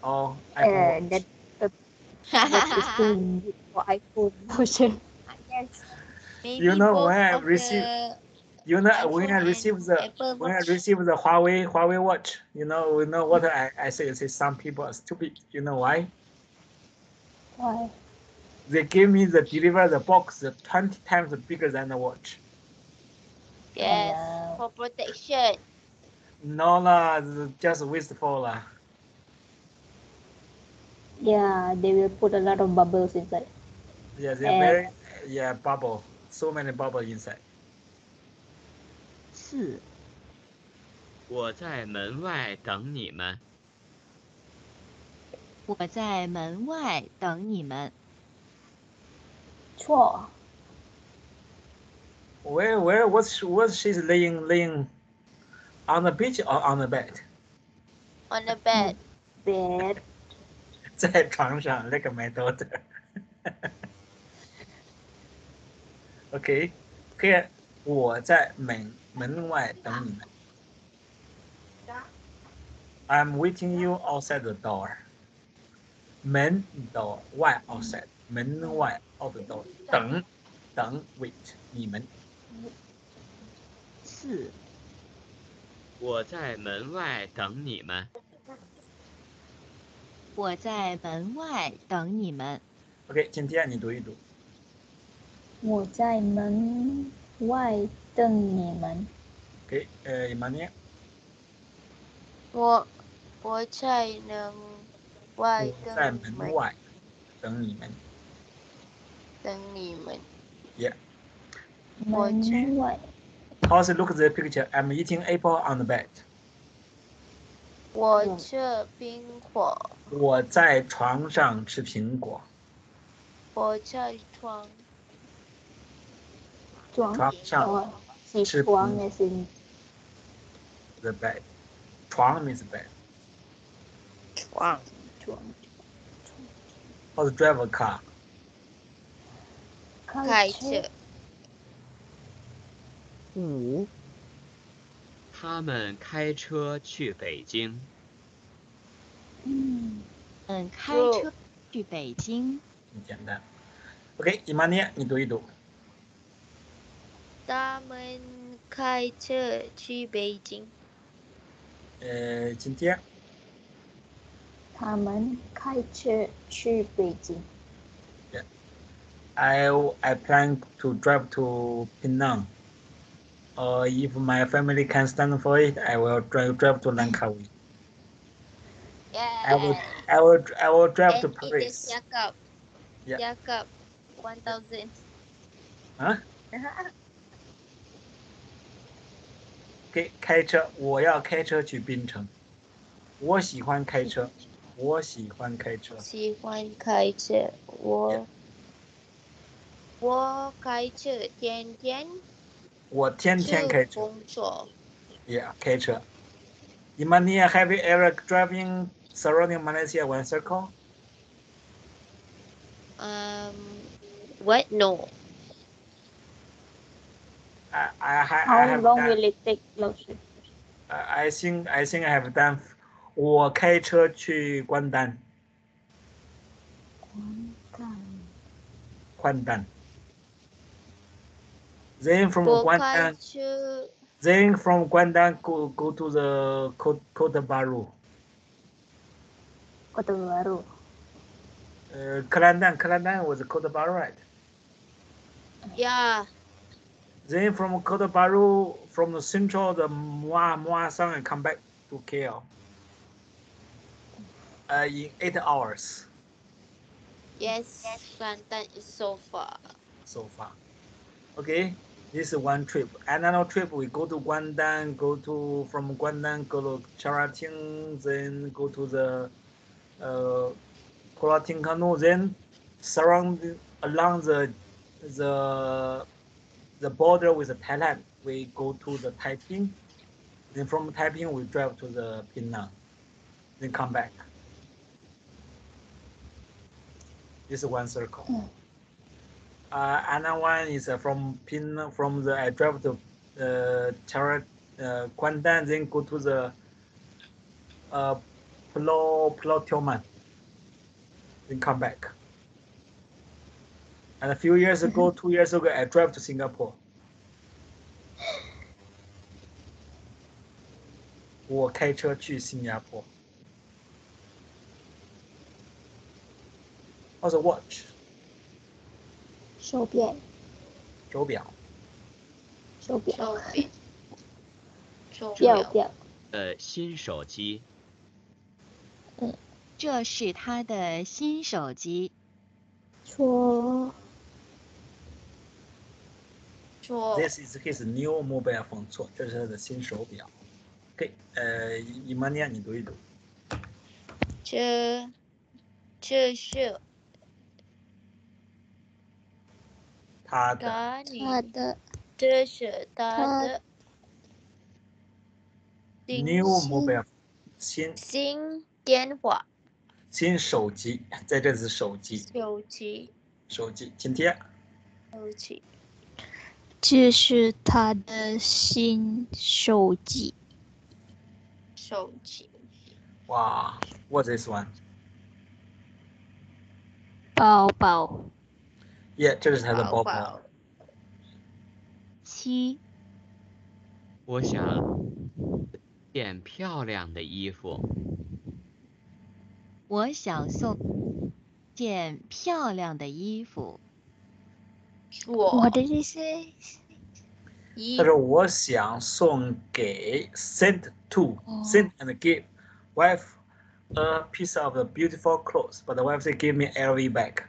哦呃，iPhone。，that that is good for iPhone version. yes. Maybe You know, when I receive- the You know, when I receive the Apple when I Watch. receive the Huawei Huawei watch, you know, you know what I, I say? I say some people are stupid. You know why? Why? They gave me the deliver the box twenty times bigger than the watch. Yes, Yeah. for protection. No lah, just wasteful lah. Yeah, they will put a lot of bubbles inside. Yeah, they're And- very yeah bubble So many bubble inside. 四我在门外等你们。我在门外等你们。错， Where where what's what she's laying laying on the beach or on the bed? On the bed. bad. (laughs) 在床上，like my daughter. (laughs) OK，可以，我在门门外等你们。I'm waiting you outside the door. 门的外 outside，门外 out the door，等等 wait 你们。四、我在门外等你们。我在门外等你们。OK，今天你读一读。我在门外等你们。OK，呃，马念，我我在门外我在等你们门外等你们。等你们。Yeah. 我去门外，Also look at the picture. I'm eating apple on the bed. 我嗯吃冰火，我在床上吃苹果。我在床床床上哦，起吃床苹也是 The bed. 床 means bed. 床床。 How to drive a car? 开车。五、他们开车去北京。嗯，嗯，开就车去北京。很简单。OK，伊玛念，你读一读。 他们开车去北京。呃，今天他们开车去北京。 I I plan to drive to Penang. Or if my family can stand for it, I will drive drive to Langkawi. I will Yeah. I will I will drive to And it is Paris. Jakob. Yeah. Jakob, one thousand. 啊 (laughs) ？OK，开车，我要开车去槟城。我喜欢开车，我喜欢开车。喜欢开车，我我开车天天我天天开去车工作。 ，Yeah，开车。Imania, have you ever driving surrounding Malaysia one circle? Um, what? No. I I, ha- I How have long done. will it take, 老师？ I I think I think I have done. 我开车去关丹，看关丹。Then from 我关开丹车 Then from Guangdong go go to the Cote Cote Baru. Kota Baru. Uh, Kelantan, Kelantan was Cote Baru, right? Yeah. Then from Kota Baru, from the central, the Mua Mua Sang and come back to KL. Uh, in eight hours Yes. Kelantan is so far. so far. Okay, this is one trip. Another trip we go to Guangdong, go to from Guangdong go to Cherating, then go to the uh, Kuala Terengganu, then surround along the the the border with the Thailand. We go to the Taiping. Then from Taiping we drive to the Penang. Then come back. This is one circle. Mm. Uh, another one is uh, from Pin from the I drive to uh, Chara, uh, then go to the uh, Pulau Pulau Tioman, then come back. And a few years ago, two years ago, I drive to Singapore. (gasps) 我开车去新加坡。Also watch 手表，手表。手表，手表。手表表，呃，新手机。这是他的新手机。说 错。This is his new mobile phone. 错，这是他的新手表。OK，呃，伊玛尼亚，你读一读。这这是他的他的这是他他的 new mobile 新新电话新手机，在这是手机，手机手机。今天手机这是他的新手机。手机。哇，What is one？包包。耶，这是他的包包包。七，我想件漂亮的衣服。我想送件漂亮的衣服。我 What did he say? 衣他说我想送给 send to 哦 send and give wife a piece of the beautiful clothes, but the wife say give me LV bag.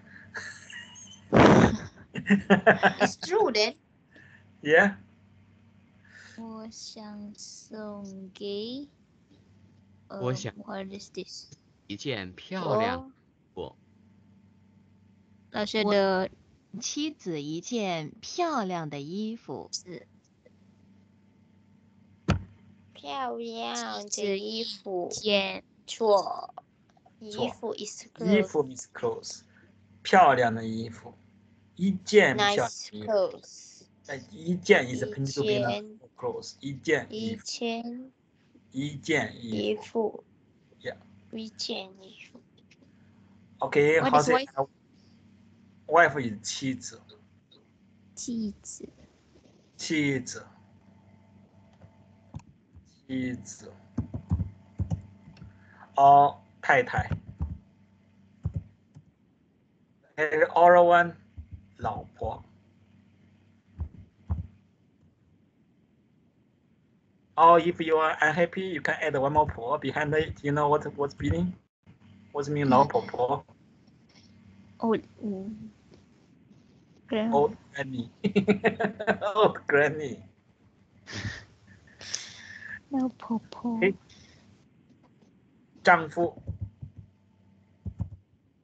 (laughs) It's true then. yeah. 我想送给。我想 What is this？一件漂亮我服。老师我的 妻子一件漂亮的衣服。漂亮的衣服。件错。衣服 is clothes。衣服 is clothes。漂亮的衣服，一件。哎，一件，clothes，一件，一件衣服，yeah，一衣服。OK，好，再。些 wife is 妻子，妻子。妻子，妻子。哦，太太。还是 oral one，老婆。Oh, if you are unhappy, you can add one more 婆 behind it. You know what what's meaning? What's mean 老婆婆？哦，嗯。 Grandma Old granny. Old granny. 老婆婆。诶丈夫、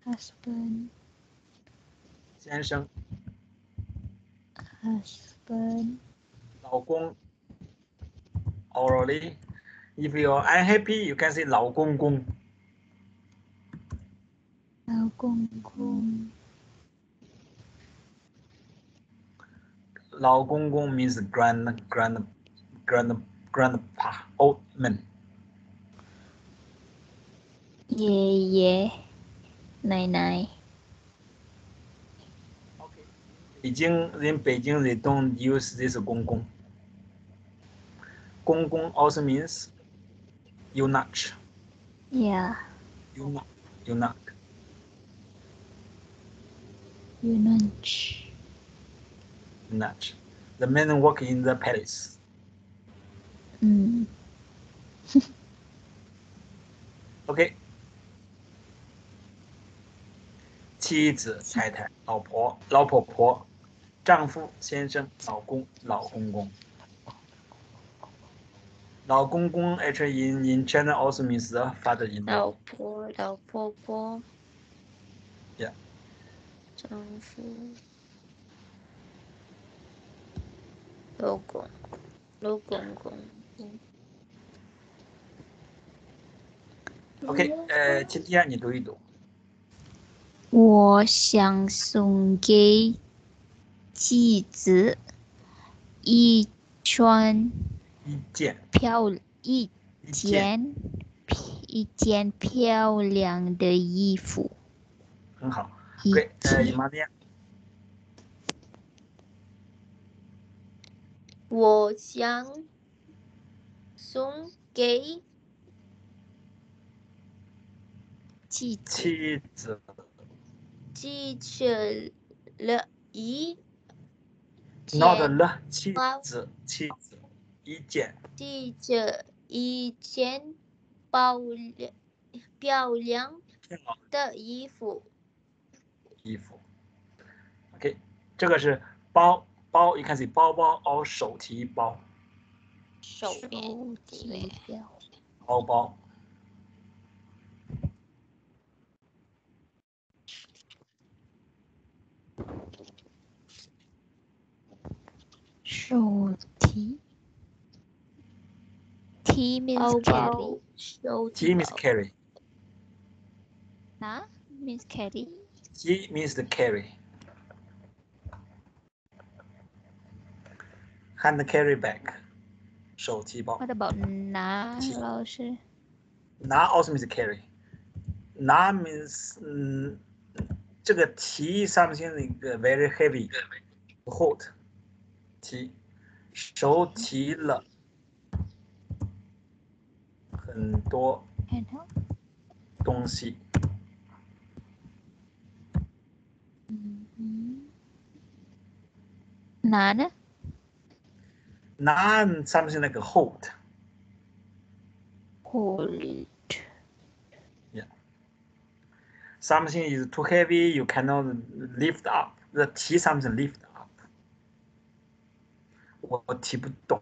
Husband。先生、 Husband。老公。Orally, if you are unhappy, you can say 老公公。老公公。 Lao Gong Gong means grand, grand, grand, grandpa, old man. Yeah, yeah. Nai nai. Okay. Beijing, in Beijing, they don't use this Gong Gong. Gong Gong also means eunuch. Yeah. Eunuch. Eunuch. Eunuch Eunuch. The men work in the palace. 嗯。 (laughs) OK。妻子、太太、老婆、老婆婆、丈夫、先生、老公、老公公。老公公 actually in in China also means the father-in-law. 老婆、老婆婆。 Yeah. 丈夫。 老公，老公公。OK，呃，今天你读一读。我想送给妻子一穿一件漂一一件件一件漂亮的衣服。很好。一 OK，呃，件姨妈我想送给妻子妻子记者了一，not 了，妻子妻子一件记者一件漂亮漂亮的衣服。衣服。OK，这个是包包，你看是包包哦，手提包手边手之类提包。包包。手提。T means 包 carry 包手 T 提 means 包 carry. 啊，means carry。 T means the carry. Hand carry bag，手提包。What about 拿提老师？拿 also means carry，拿 means 嗯，这个提 something 那个 very heavy hold 提，手提了很多东西。拿呢？拿 something like a hold， Hold。 something is too heavy you cannot lift up，the 提 something lift up，我我提不动，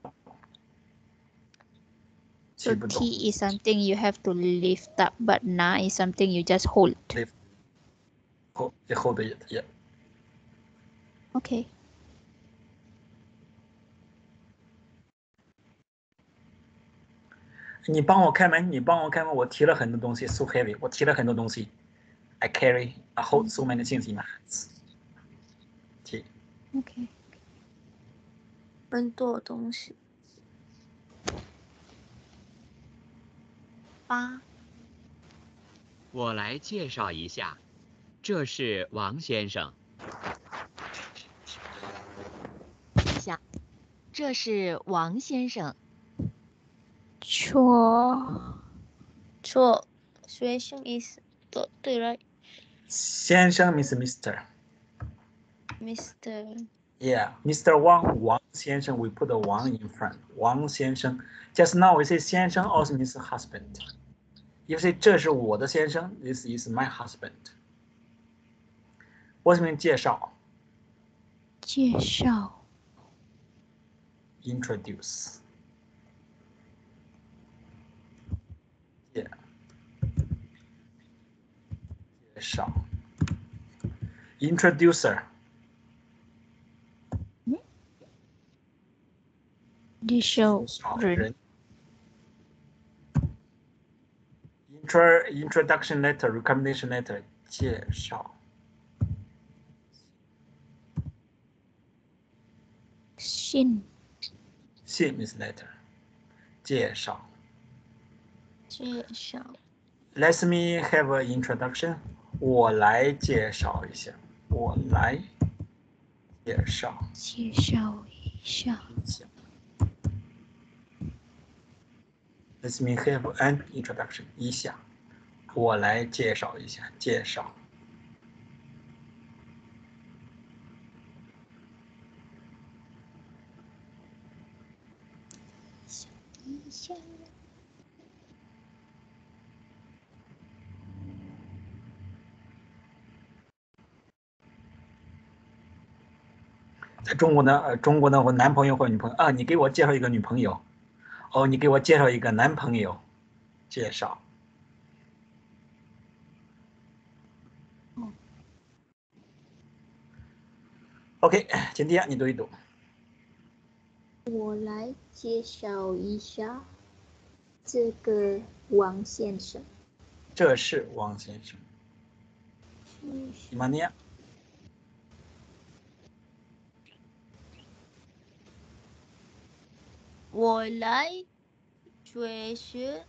So 提不动。 T is something you have to lift up, but na is something you just hold. hold hold it yeah。 Okay. 你帮我开门，你帮我开门，我提了很多东西，so heavy，我提了很多东西，I carry I hold so many things in my hands。提 Okay. 很多东西。八我来介绍一下，这是王先生，下，这是王先生。错。错，学生 is 对对 right 先生 means Mr. Mr. Yeah, Mr. Wang, Wang 先生 we put the Wang in front. Wang 先生 Just now we say 先生 also means husband. If you say 这是我的先生 this is my husband. What mean 介绍介绍。 introduce. 介绍 introducer. 介绍人。人 Intro introduction letter, recommendation letter 介绍信。信 is letter 介绍。介绍 Let me have an introduction. 我来介绍一下。我来介绍介绍一下。Let me have an introduction. 一下。我来介绍一下。介绍。一下。在中国的，呃，中国的，我男朋友或女朋友啊，你给我介绍一个女朋友，哦，你给我介绍一个男朋友，介绍。OK，今天你读一读。我来介绍一下这个王先生。这是王先生。今天我来学学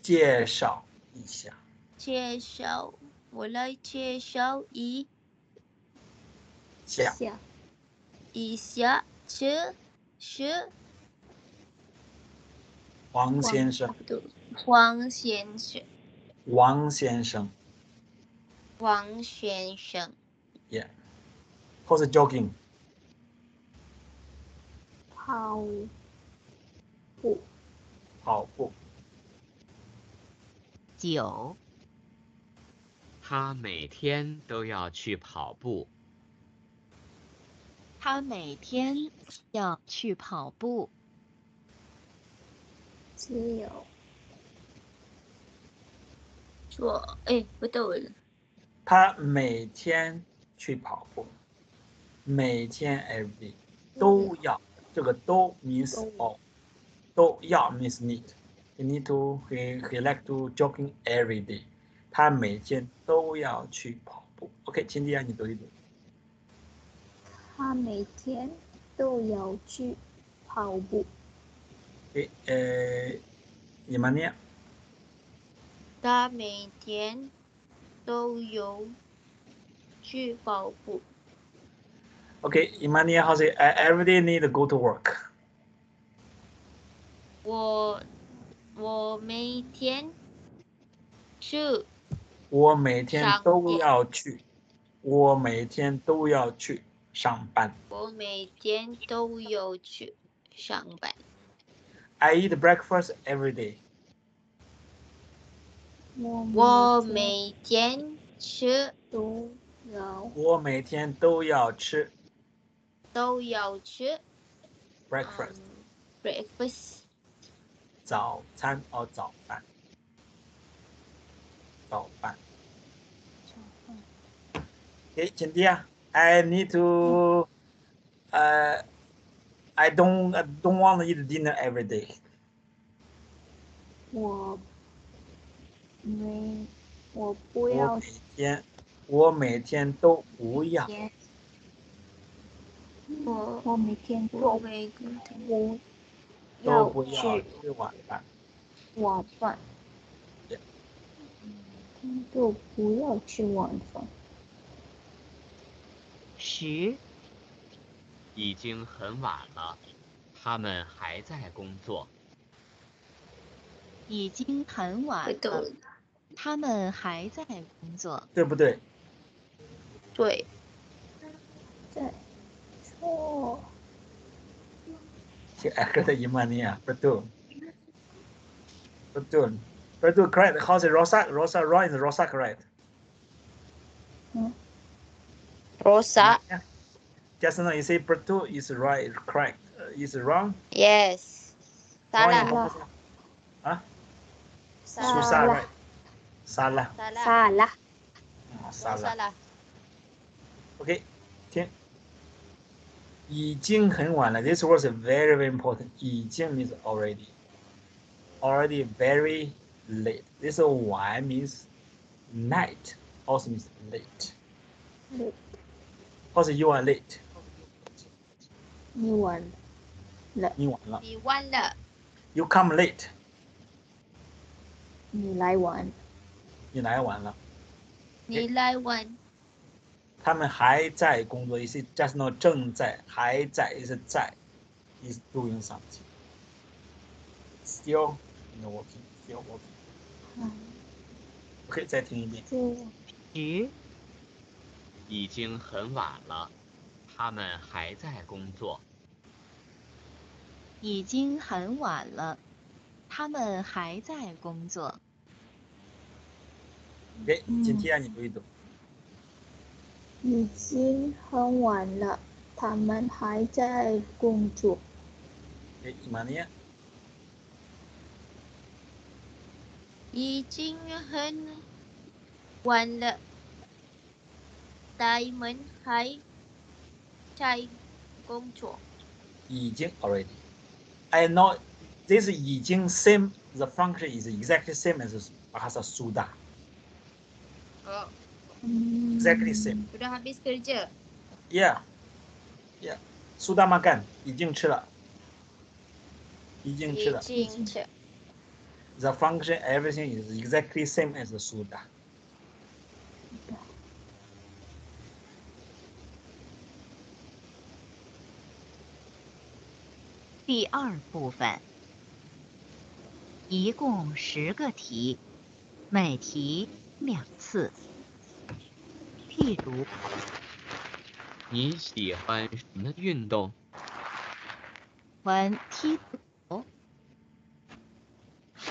介绍一下，介绍，我来介绍一下。下。一下这是王先生，王先生，王先生。王先生，，Yeah，或是 jogging，跑步跑步，九他每天都要去跑步。他每天要去跑步。只有错，哎，不对了，他每天去跑步，每天 every 都要，这个都 all，都要 means need。You need to he he like to jogging every day。他每天都要去跑步。OK，今天你读一读。他每天都要去 跑步。诶，呃，你们念他每天都有去跑步。 ？Okay, Imania, how say? I every day need to go to work. 我我每天去我每天上都班要去，我每天都要去上班。我每天都有去上班。 I eat breakfast every day. 我我每每天吃天都要我每天都要吃都要吃 breakfast，、嗯 breakfast 早餐哦，早饭，早饭。诶，请弟啊，I need to，呃、i don't I don't want to eat dinner every day. 我没我不要我每天，我每天都不要，我我每天都不要去吃晚饭。晚饭都不要吃晚饭。十、已经很晚了，他们还在工作。已经很晚了，他们还在工作。对不对？对，在错 I heard Imania, betul. Betul. Betul, correct. How's it? Rosa, Rosa, wrong is Rosa correct. Rosa Yeah. Just now you say betul is right, correct. Uh, is wrong. yes Wrong is salah opposite. Huh? salah Susah, Salah. right? Salah. salah salah Ah, Wrong salah. salah OK，听。已经很晚了。This word is very very important. 已经 means already. Already very late. This one means night. Also means late. Late. Also you are late. 你晚了，你晚了。你忘了 You come late. 你来晚，你来晚了。你来晚 他们还在工作，也是 just now 正在，还在也是在，is doing something. Still no working. Still working. 嗯，可以再听一遍。就十、已经很晚了，他们还在工作。已经很晚了，他们还在工作。OK，嗯今天你读一读。已经很晚了，他们还在工作。 OK，伊玛尼亚。已经很晚了，他们还在工作。已经 already. I know this 已经 same the function is exactly same as bahasa sudah. Oh, Hmm. Exactly same. sudah habis kerja. Yeah. Yeah. Sudah makan 已经吃了。已经吃了。已经吃。 The function everything is exactly same as sudah. 第二部分，一共十个题，每题两次。 譬如，你喜欢什么运动？玩踢足球，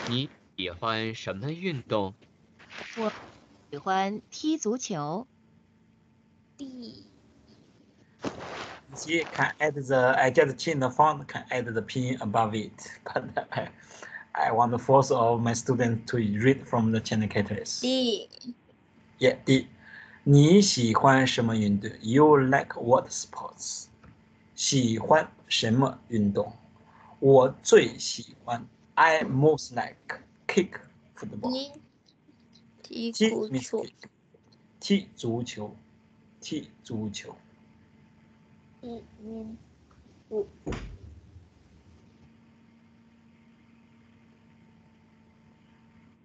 你喜欢什么运动？我喜欢踢足球。第 You see, can add the I just change the font, can add the pin above it. But I, I want to force all my students to read from the channel characters. 第 Yeah, 第一， 你喜欢什么运动 you like what sports 喜欢什么运动我最喜欢 i most like kick football 踢足球踢足球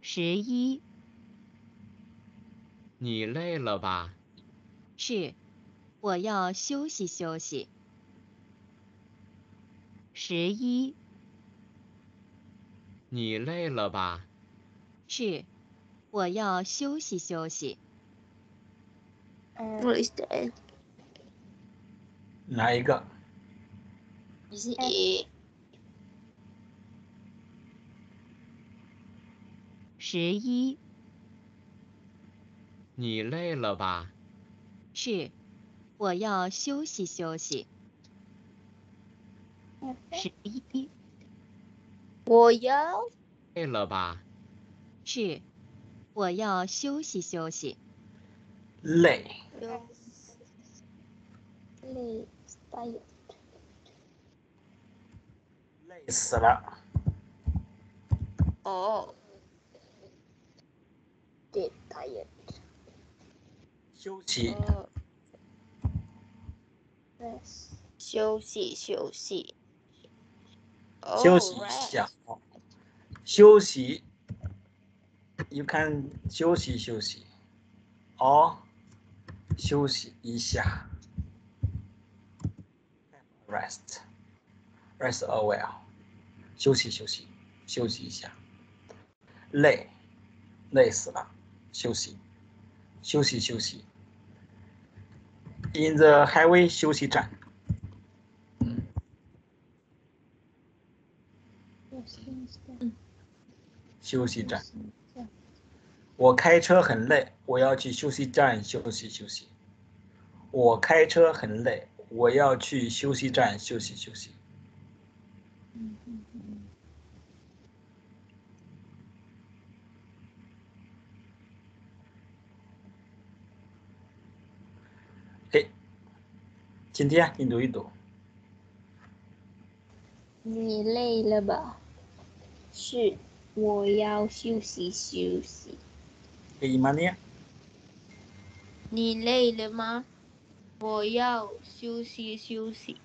十一你累了吧？是，我要休息休息。十一你累了吧？是，我要休息休息。What is that? 哪一个？十一十一你累了吧？是，我要休息休息。十一我要累了吧？是，我要休息休息。累，累累死了。哦 dead tired 休息，哦，rest 休息休息。休息一下。休息，you can 休息休息，or 休息一下，rest，rest a while，休息休息，休息一下。累，累死了，休息，休息休息。In the highway 休息站，嗯，休息站。我开车很累，我要去休息站休息休息。我开车很累，我要去休息站休息休息。嗯嗯嗯哎，今天你读一读。你累了吧？是，我要休息休息。给姨妈念。你累了吗？我要休息休息。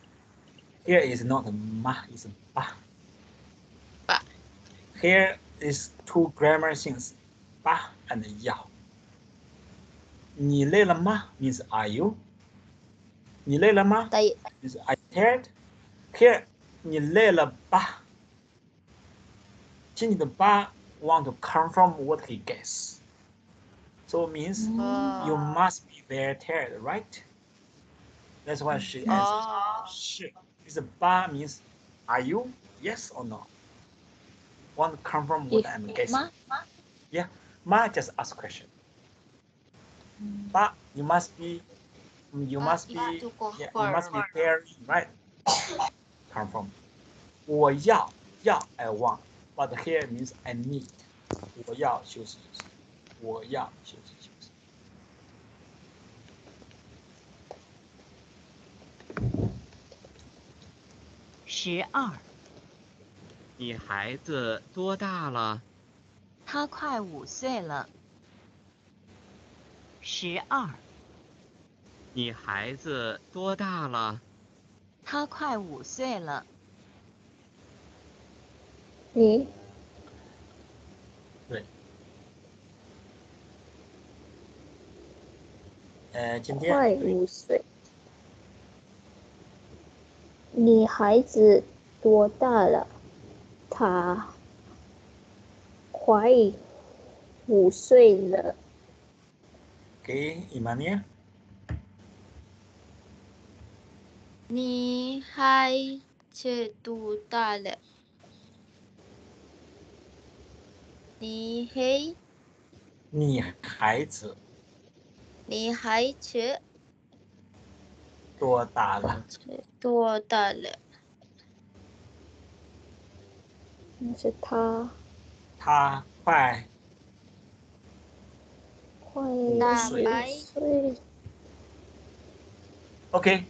Here is not ma, it's ba. Ba. Here is two grammar things, ba and 要。你累了吗？means are you？你累了吗 Tired. ？means are you tired? Here 你累了吧？这里的吧 want to confirm what he guess. So it means Oh. you must be very tired, right? That's why she answers. Oh. 是 is ba means are you? Yes or no? Want to confirm what I'm guessing? 吗？ Ma just ask question. Ba you must be you Ba must is be to yeah, you must be confirm. very right. confirm. 我要要 I want, but here means I need. 我要休息休息。我要休息休息。十二，你孩子多大了？他快五岁了。十二， 你孩子多大了？他快五岁了。你对呃，今天快五岁。你孩子多大了？他快五岁了。给伊玛念。你孩子多大了？你嘿，你孩子你孩子多大了？多大了？那是他他快快大五岁。OK，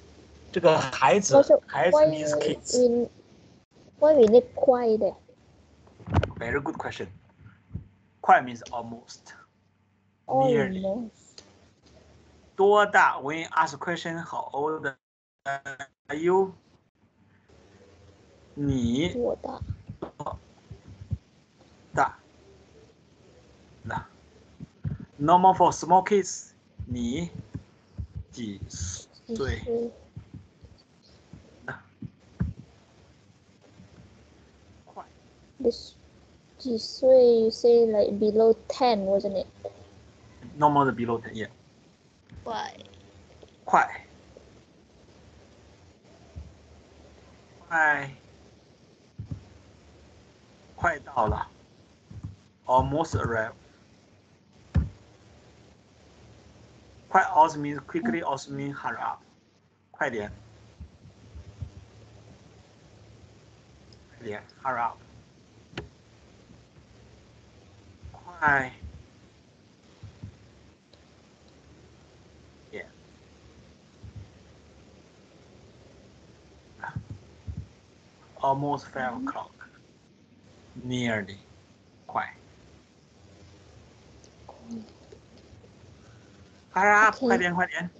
这个孩子我是孩子快 means kids。 in 外面的快的 Very good question. 快 means almost. Nearly. almost 多大？When you ask question, how old are you？你多大？大。 那 normal for small kids，你几几岁？ This 几岁？You say like below ten, wasn't it? normal 的 below ten yeah，快快快快到了，almost arrived。快 also means quickly also means hurry up，快点，快点 hurry up， 快，yeah。Almost five o'clock. Nearly. 快。Hurry up！ Okay 快点，快点。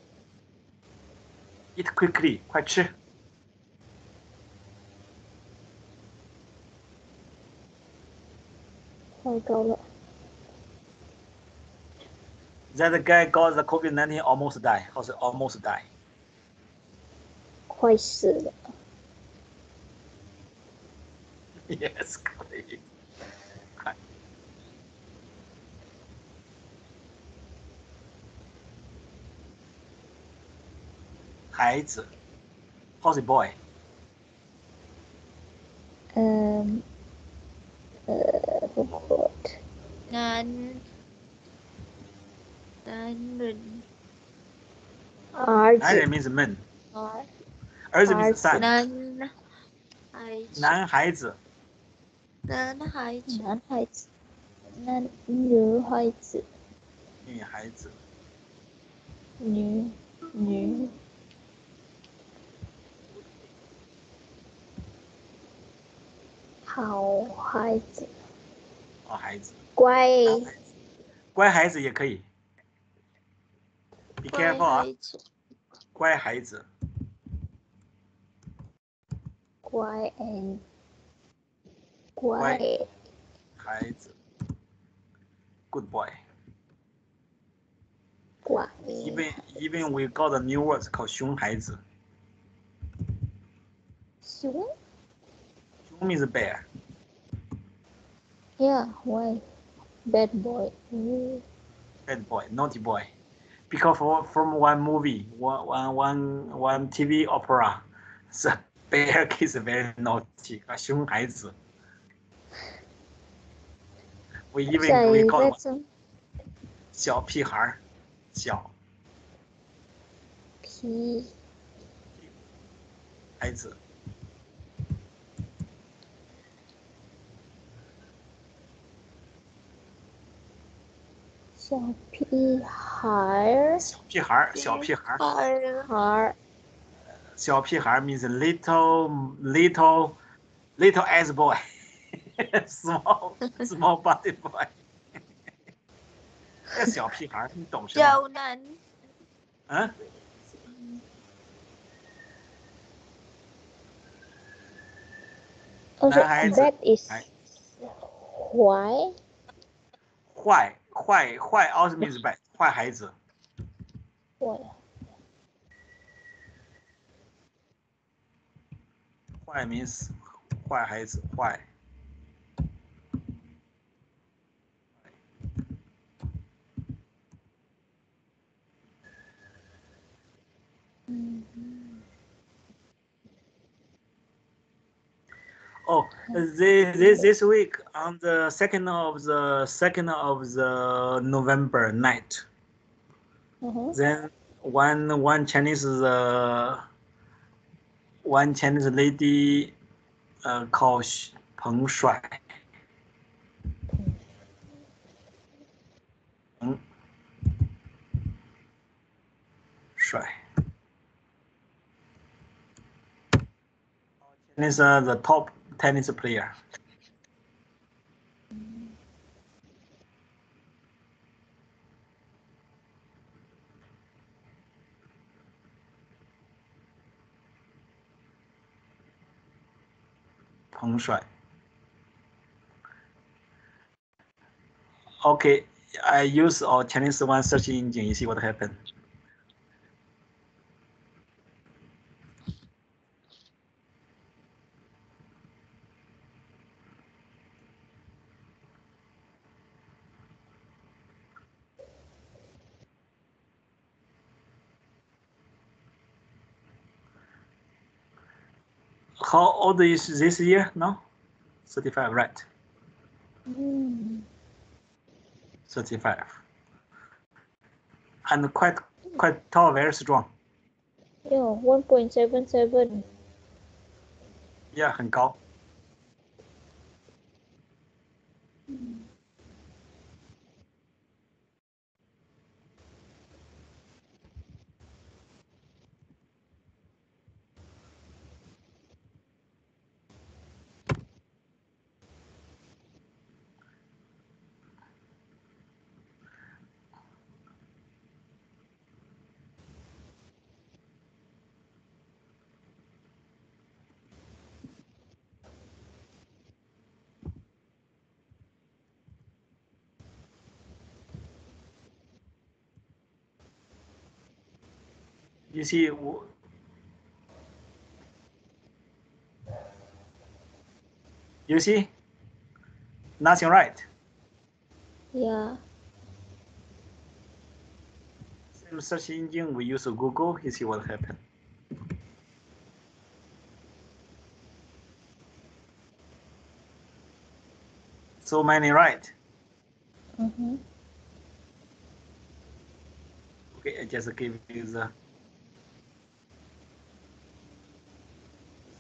Eat quickly，快吃。快到了。 That guy got the COVID-19 almost die. How's it almost die? 快死了。 Yes，可以。快。孩子，How's it boy? 嗯，呃，forgot。男 男人儿男人子，means man，儿儿子儿 means 子。son，男孩子。男孩子，男孩子。男孩子，男女孩子，女孩子，女女。好孩子，好孩子，乖。乖孩子也可以。Be 乖 careful 啊孩，子乖孩子，乖 and 乖孩子，Good boy。乖 Even even we got a new words called 熊孩子。熊熊 means bear. Yeah, why? Bad boy. Mm, bad boy, naughty boy. Because from, from one movie, one, one, one, one TV opera, (laughs) the bear is very naughty, 啊，熊孩子。We even 下 we 一 call 个 them 字小屁孩儿，小皮孩子。 小屁孩儿小屁孩儿，小屁孩儿，儿孩儿小屁孩儿 means little little little ass boy, small small body boy. 这小屁孩儿，你懂什么？小男嗯，男孩子 that is 哎坏坏坏 o s m i s bad 坏孩子。坏。坏 means 坏孩子坏。Oh, this, this this week on the second of the second of the November night, 嗯哼 then one one Chinese uh, one Chinese lady uh, called Peng Shuai. Peng Shuai. Chinese uh, the top tennis player. Peng Shuai. Okay, I use our Chinese one search engine. You see what happened. How old is this year now? 35, right? Mm. 35. And quite quite tall, very strong. Yeah, one point seven seven. Yeah, 很高。You see, you see, nothing right. Yeah. Same search engine we use Google. You see what happened. So many right. Mm-hmm. Okay, I just give you the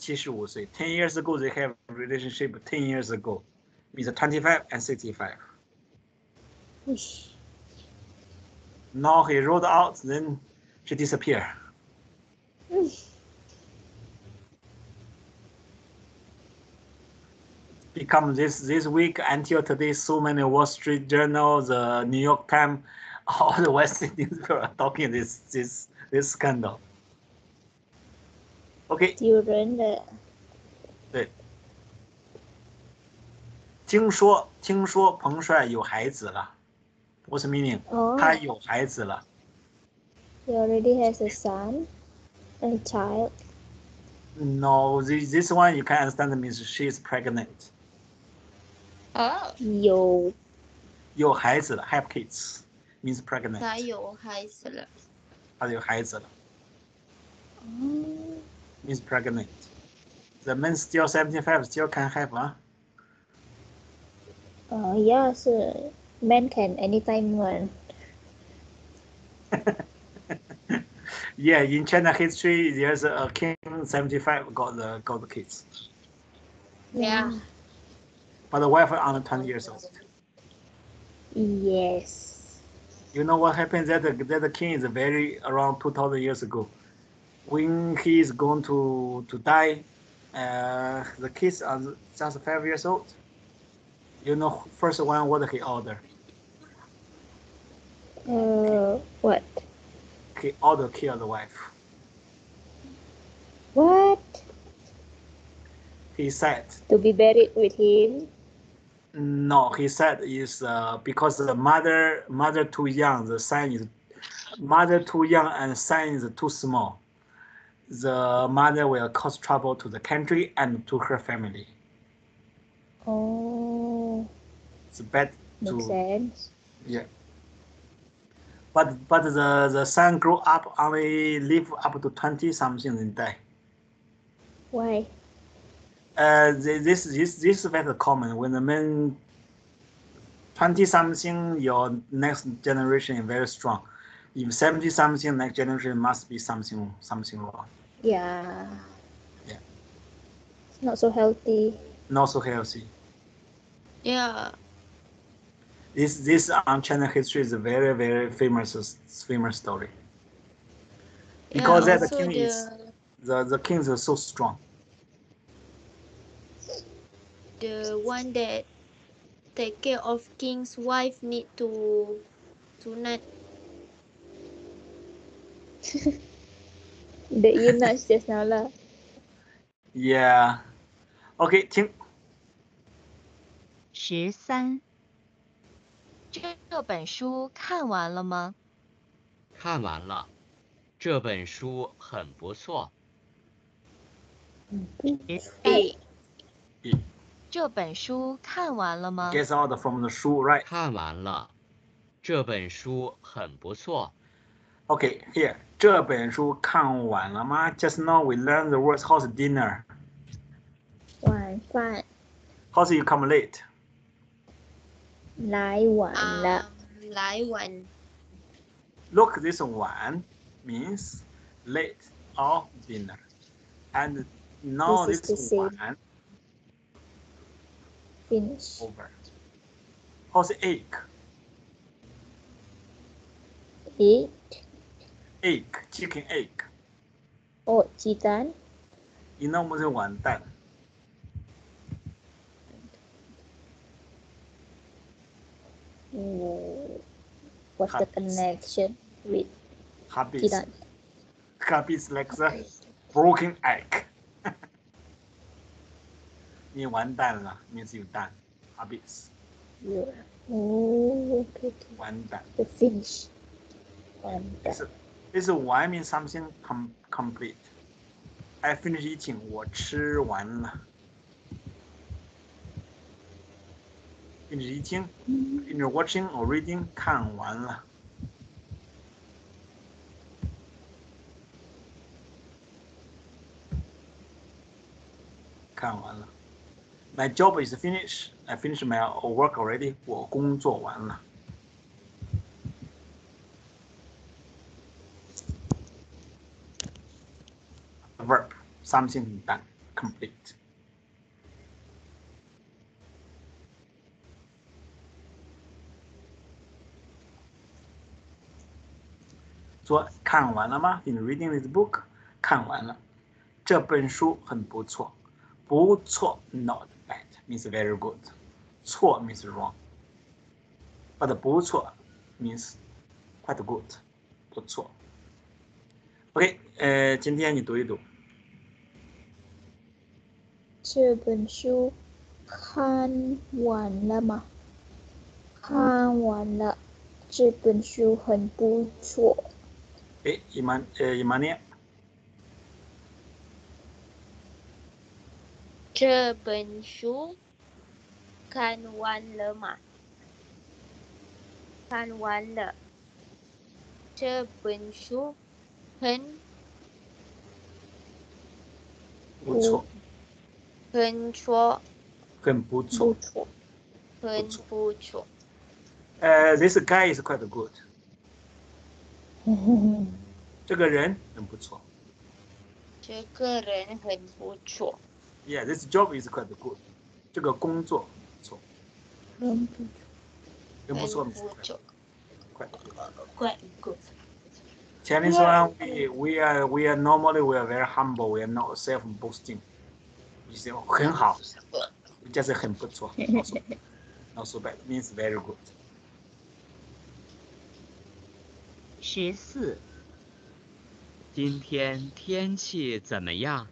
七十五岁. Ten years ago, they have a relationship. Ten years ago, means 25 and 65. Now he rolled out, then she disappeared. Become this this week until today, so many Wall Street Journal, the New York Times, (laughs) all the Western newspaper (laughs) are talking this this this scandal. OK， Student 的对。听说听说彭帅有孩子了，What's the meaning？、哦他有孩子了。 he already has a son and a child. No, this this one you can understand means she is pregnant. 哦，有有孩子了，have kids means pregnant. 他有孩子了。他有孩子了嗯 is pregnant. The men still 75 still can have, huh? Uh, yes, uh, men can anytime one. (laughs) yeah, in China history, there's a king 75 got the got the kids. Yeah. But the wife under 20 years old. Yes. You know what happened? That the, that the king is very around 2,000 years ago. When he is going to to die, uh, the kids are just five years old. You know, first one what he order? Uh, what? He order kill the wife. What? He said To be buried with him? no. He said is uh, because the mother mother too young, the son is mother too young and son is too small. The mother will cause trouble to the country and to her family. Oh, It's bad makes to sense. yeah. But but the the son grow up only live up to twenty something and die. Why? Uh, thi- this this this is very common when the man twenty something, your next generation is very strong. If seventy something, next generation must be something something wrong. Yeah. Yeah. It's not so healthy. Not so healthy. Yeah. This this um, on China history is a very very famous famous story. Because yeah, that the also king is the, the the kings are so strong. the one that take care of king's wife need to sunat. (laughs) The eunuch just now lah. Yeah. OK，听十三。这本书看完了吗？看完了，这本书很不错。十四。A 这本书看完了吗？get out from the 书，right？看完了，这本书很不错。OK, here 这本书看完了吗？Just now we learned the words how's dinner. 晚饭 How's you come late? 来晚了。 um, 来晚 Look, this one means late or dinner. And now This is this, the same. one Finish. over. How's egg? Eat. Egg, chicken egg. 哦，鸡蛋。你那不是完蛋。 Oh, what's the Habits. connection with 鸡 Habits. 蛋？ Habits like the broken egg. 你完蛋了，means you done. Habits. Yeah. Oh, okay, okay. 完蛋。 The finish. 完蛋 This this one means something com complete. I finish eating. 我吃完了。Finish eating. Finish watching or reading. 看完了。看完了。My job is finished. I finished my work already. 我工作完了。 something done, complete. 说看完了吗？In reading this book，看完了。这本书很不错，不错，not bad means very good，错 means wrong。But 不错 means quite good，不错。OK，呃，今天你读一读。 这本书看完了吗？看完了，这本书很不错。哎，伊曼，呃，伊曼念。这本书看完了吗？看完了。这本书很不错，很错，很不不错。错。很不错。呃，this guy is quite good。这个人很不错。这个人很不错。 Yeah, this (laughs) job is quite good。这个工作不错，很不很不错很不错。 quite good。 Quite good. Chinese one, we we are we are normally we are very humble. We are not self boasting. 你说很好，就是很不错。not so bad. Not so bad means very good. 十四。今天天气怎么样？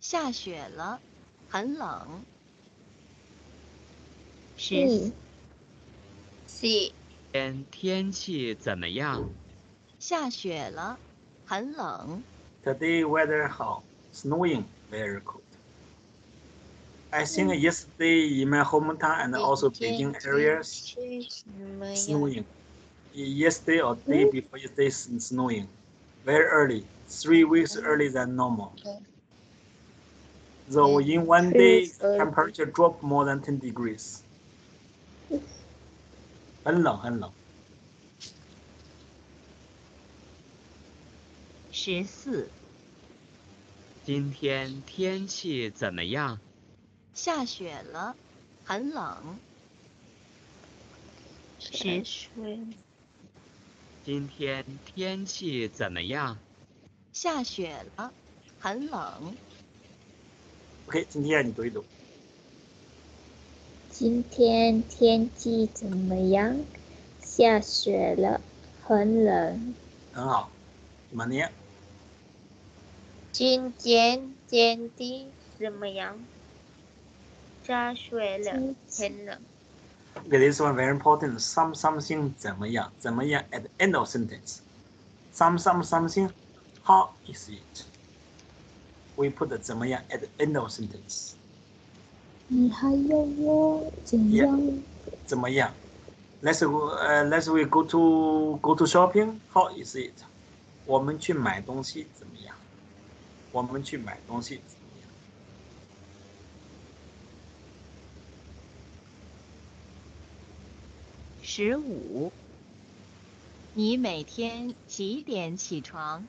下雪了，很冷。十四 C 天天气怎么样？下雪了，很冷。Today weather 好，snowing very cold. I think yesterday in my hometown and also 今 Beijing 天 areas 天气怎么样？ snowing. Yesterday or day before yesterday is snowing, very early, three weeks earlier than normal. Okay. So Yeah. in one Three day, weeks early. temperature dropped more than 10 degrees. 很冷很冷。十四。今天天气怎么样？ 下雪了，很冷。十水今天天气怎么样？下雪了，很冷。OK，今天你读一读。今天天气怎么样？下雪了，很冷。很好，怎么念？今天天气怎么样？下雪了，很冷。 Okay, this one very important. Some something 怎么样？怎么样 at the end of sentence. Some some something. How is it? We put the 怎么样 at the end of sentence. 你还要我怎 Yeah. 样？怎么样？Let's go. 呃、l e t s we go to go to shopping. How is it? 我们去买东西怎么样？我们去买东西 十五。你每天几点起床？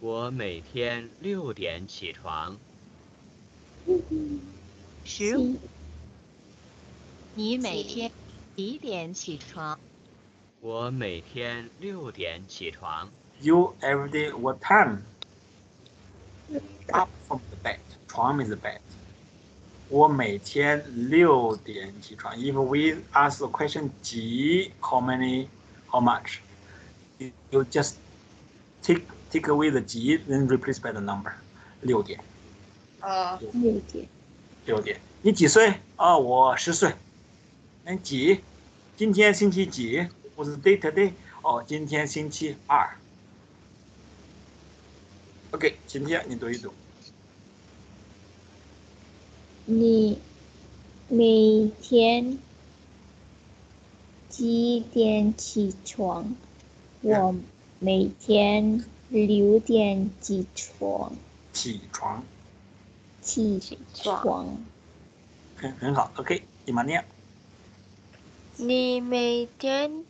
我每天六点起床。十五。你每天几点起床？我每天六点起床。You every day what time? Up from the bed. 床 is the bed. 我每天六点起床。If we ask the question 几 how many how much? You, you just take take away the 几 then replace by the number. 六点哦，六点。六点。你几岁？啊、我十岁。那几？今天星期几？我是 day today。哦，今天星期二。OK，今天你读一读。 你每天几点起床？我每天六点起床。起床，起床床。很很好。OK，你们念。你每天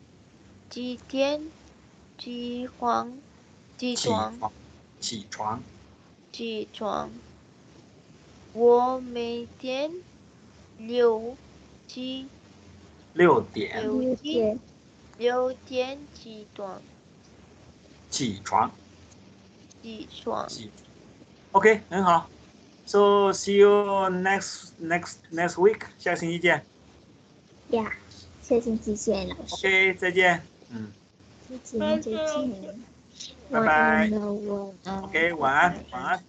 几点起床？起起？床，起床，起床。我每天六七六点六点六点。起床，起床，起床。OK，很好。So see you next next next week，下星期见。Yeah，，下星期见，老师。OK，再见。嗯再见，再见。拜拜。，OK，晚安，晚安。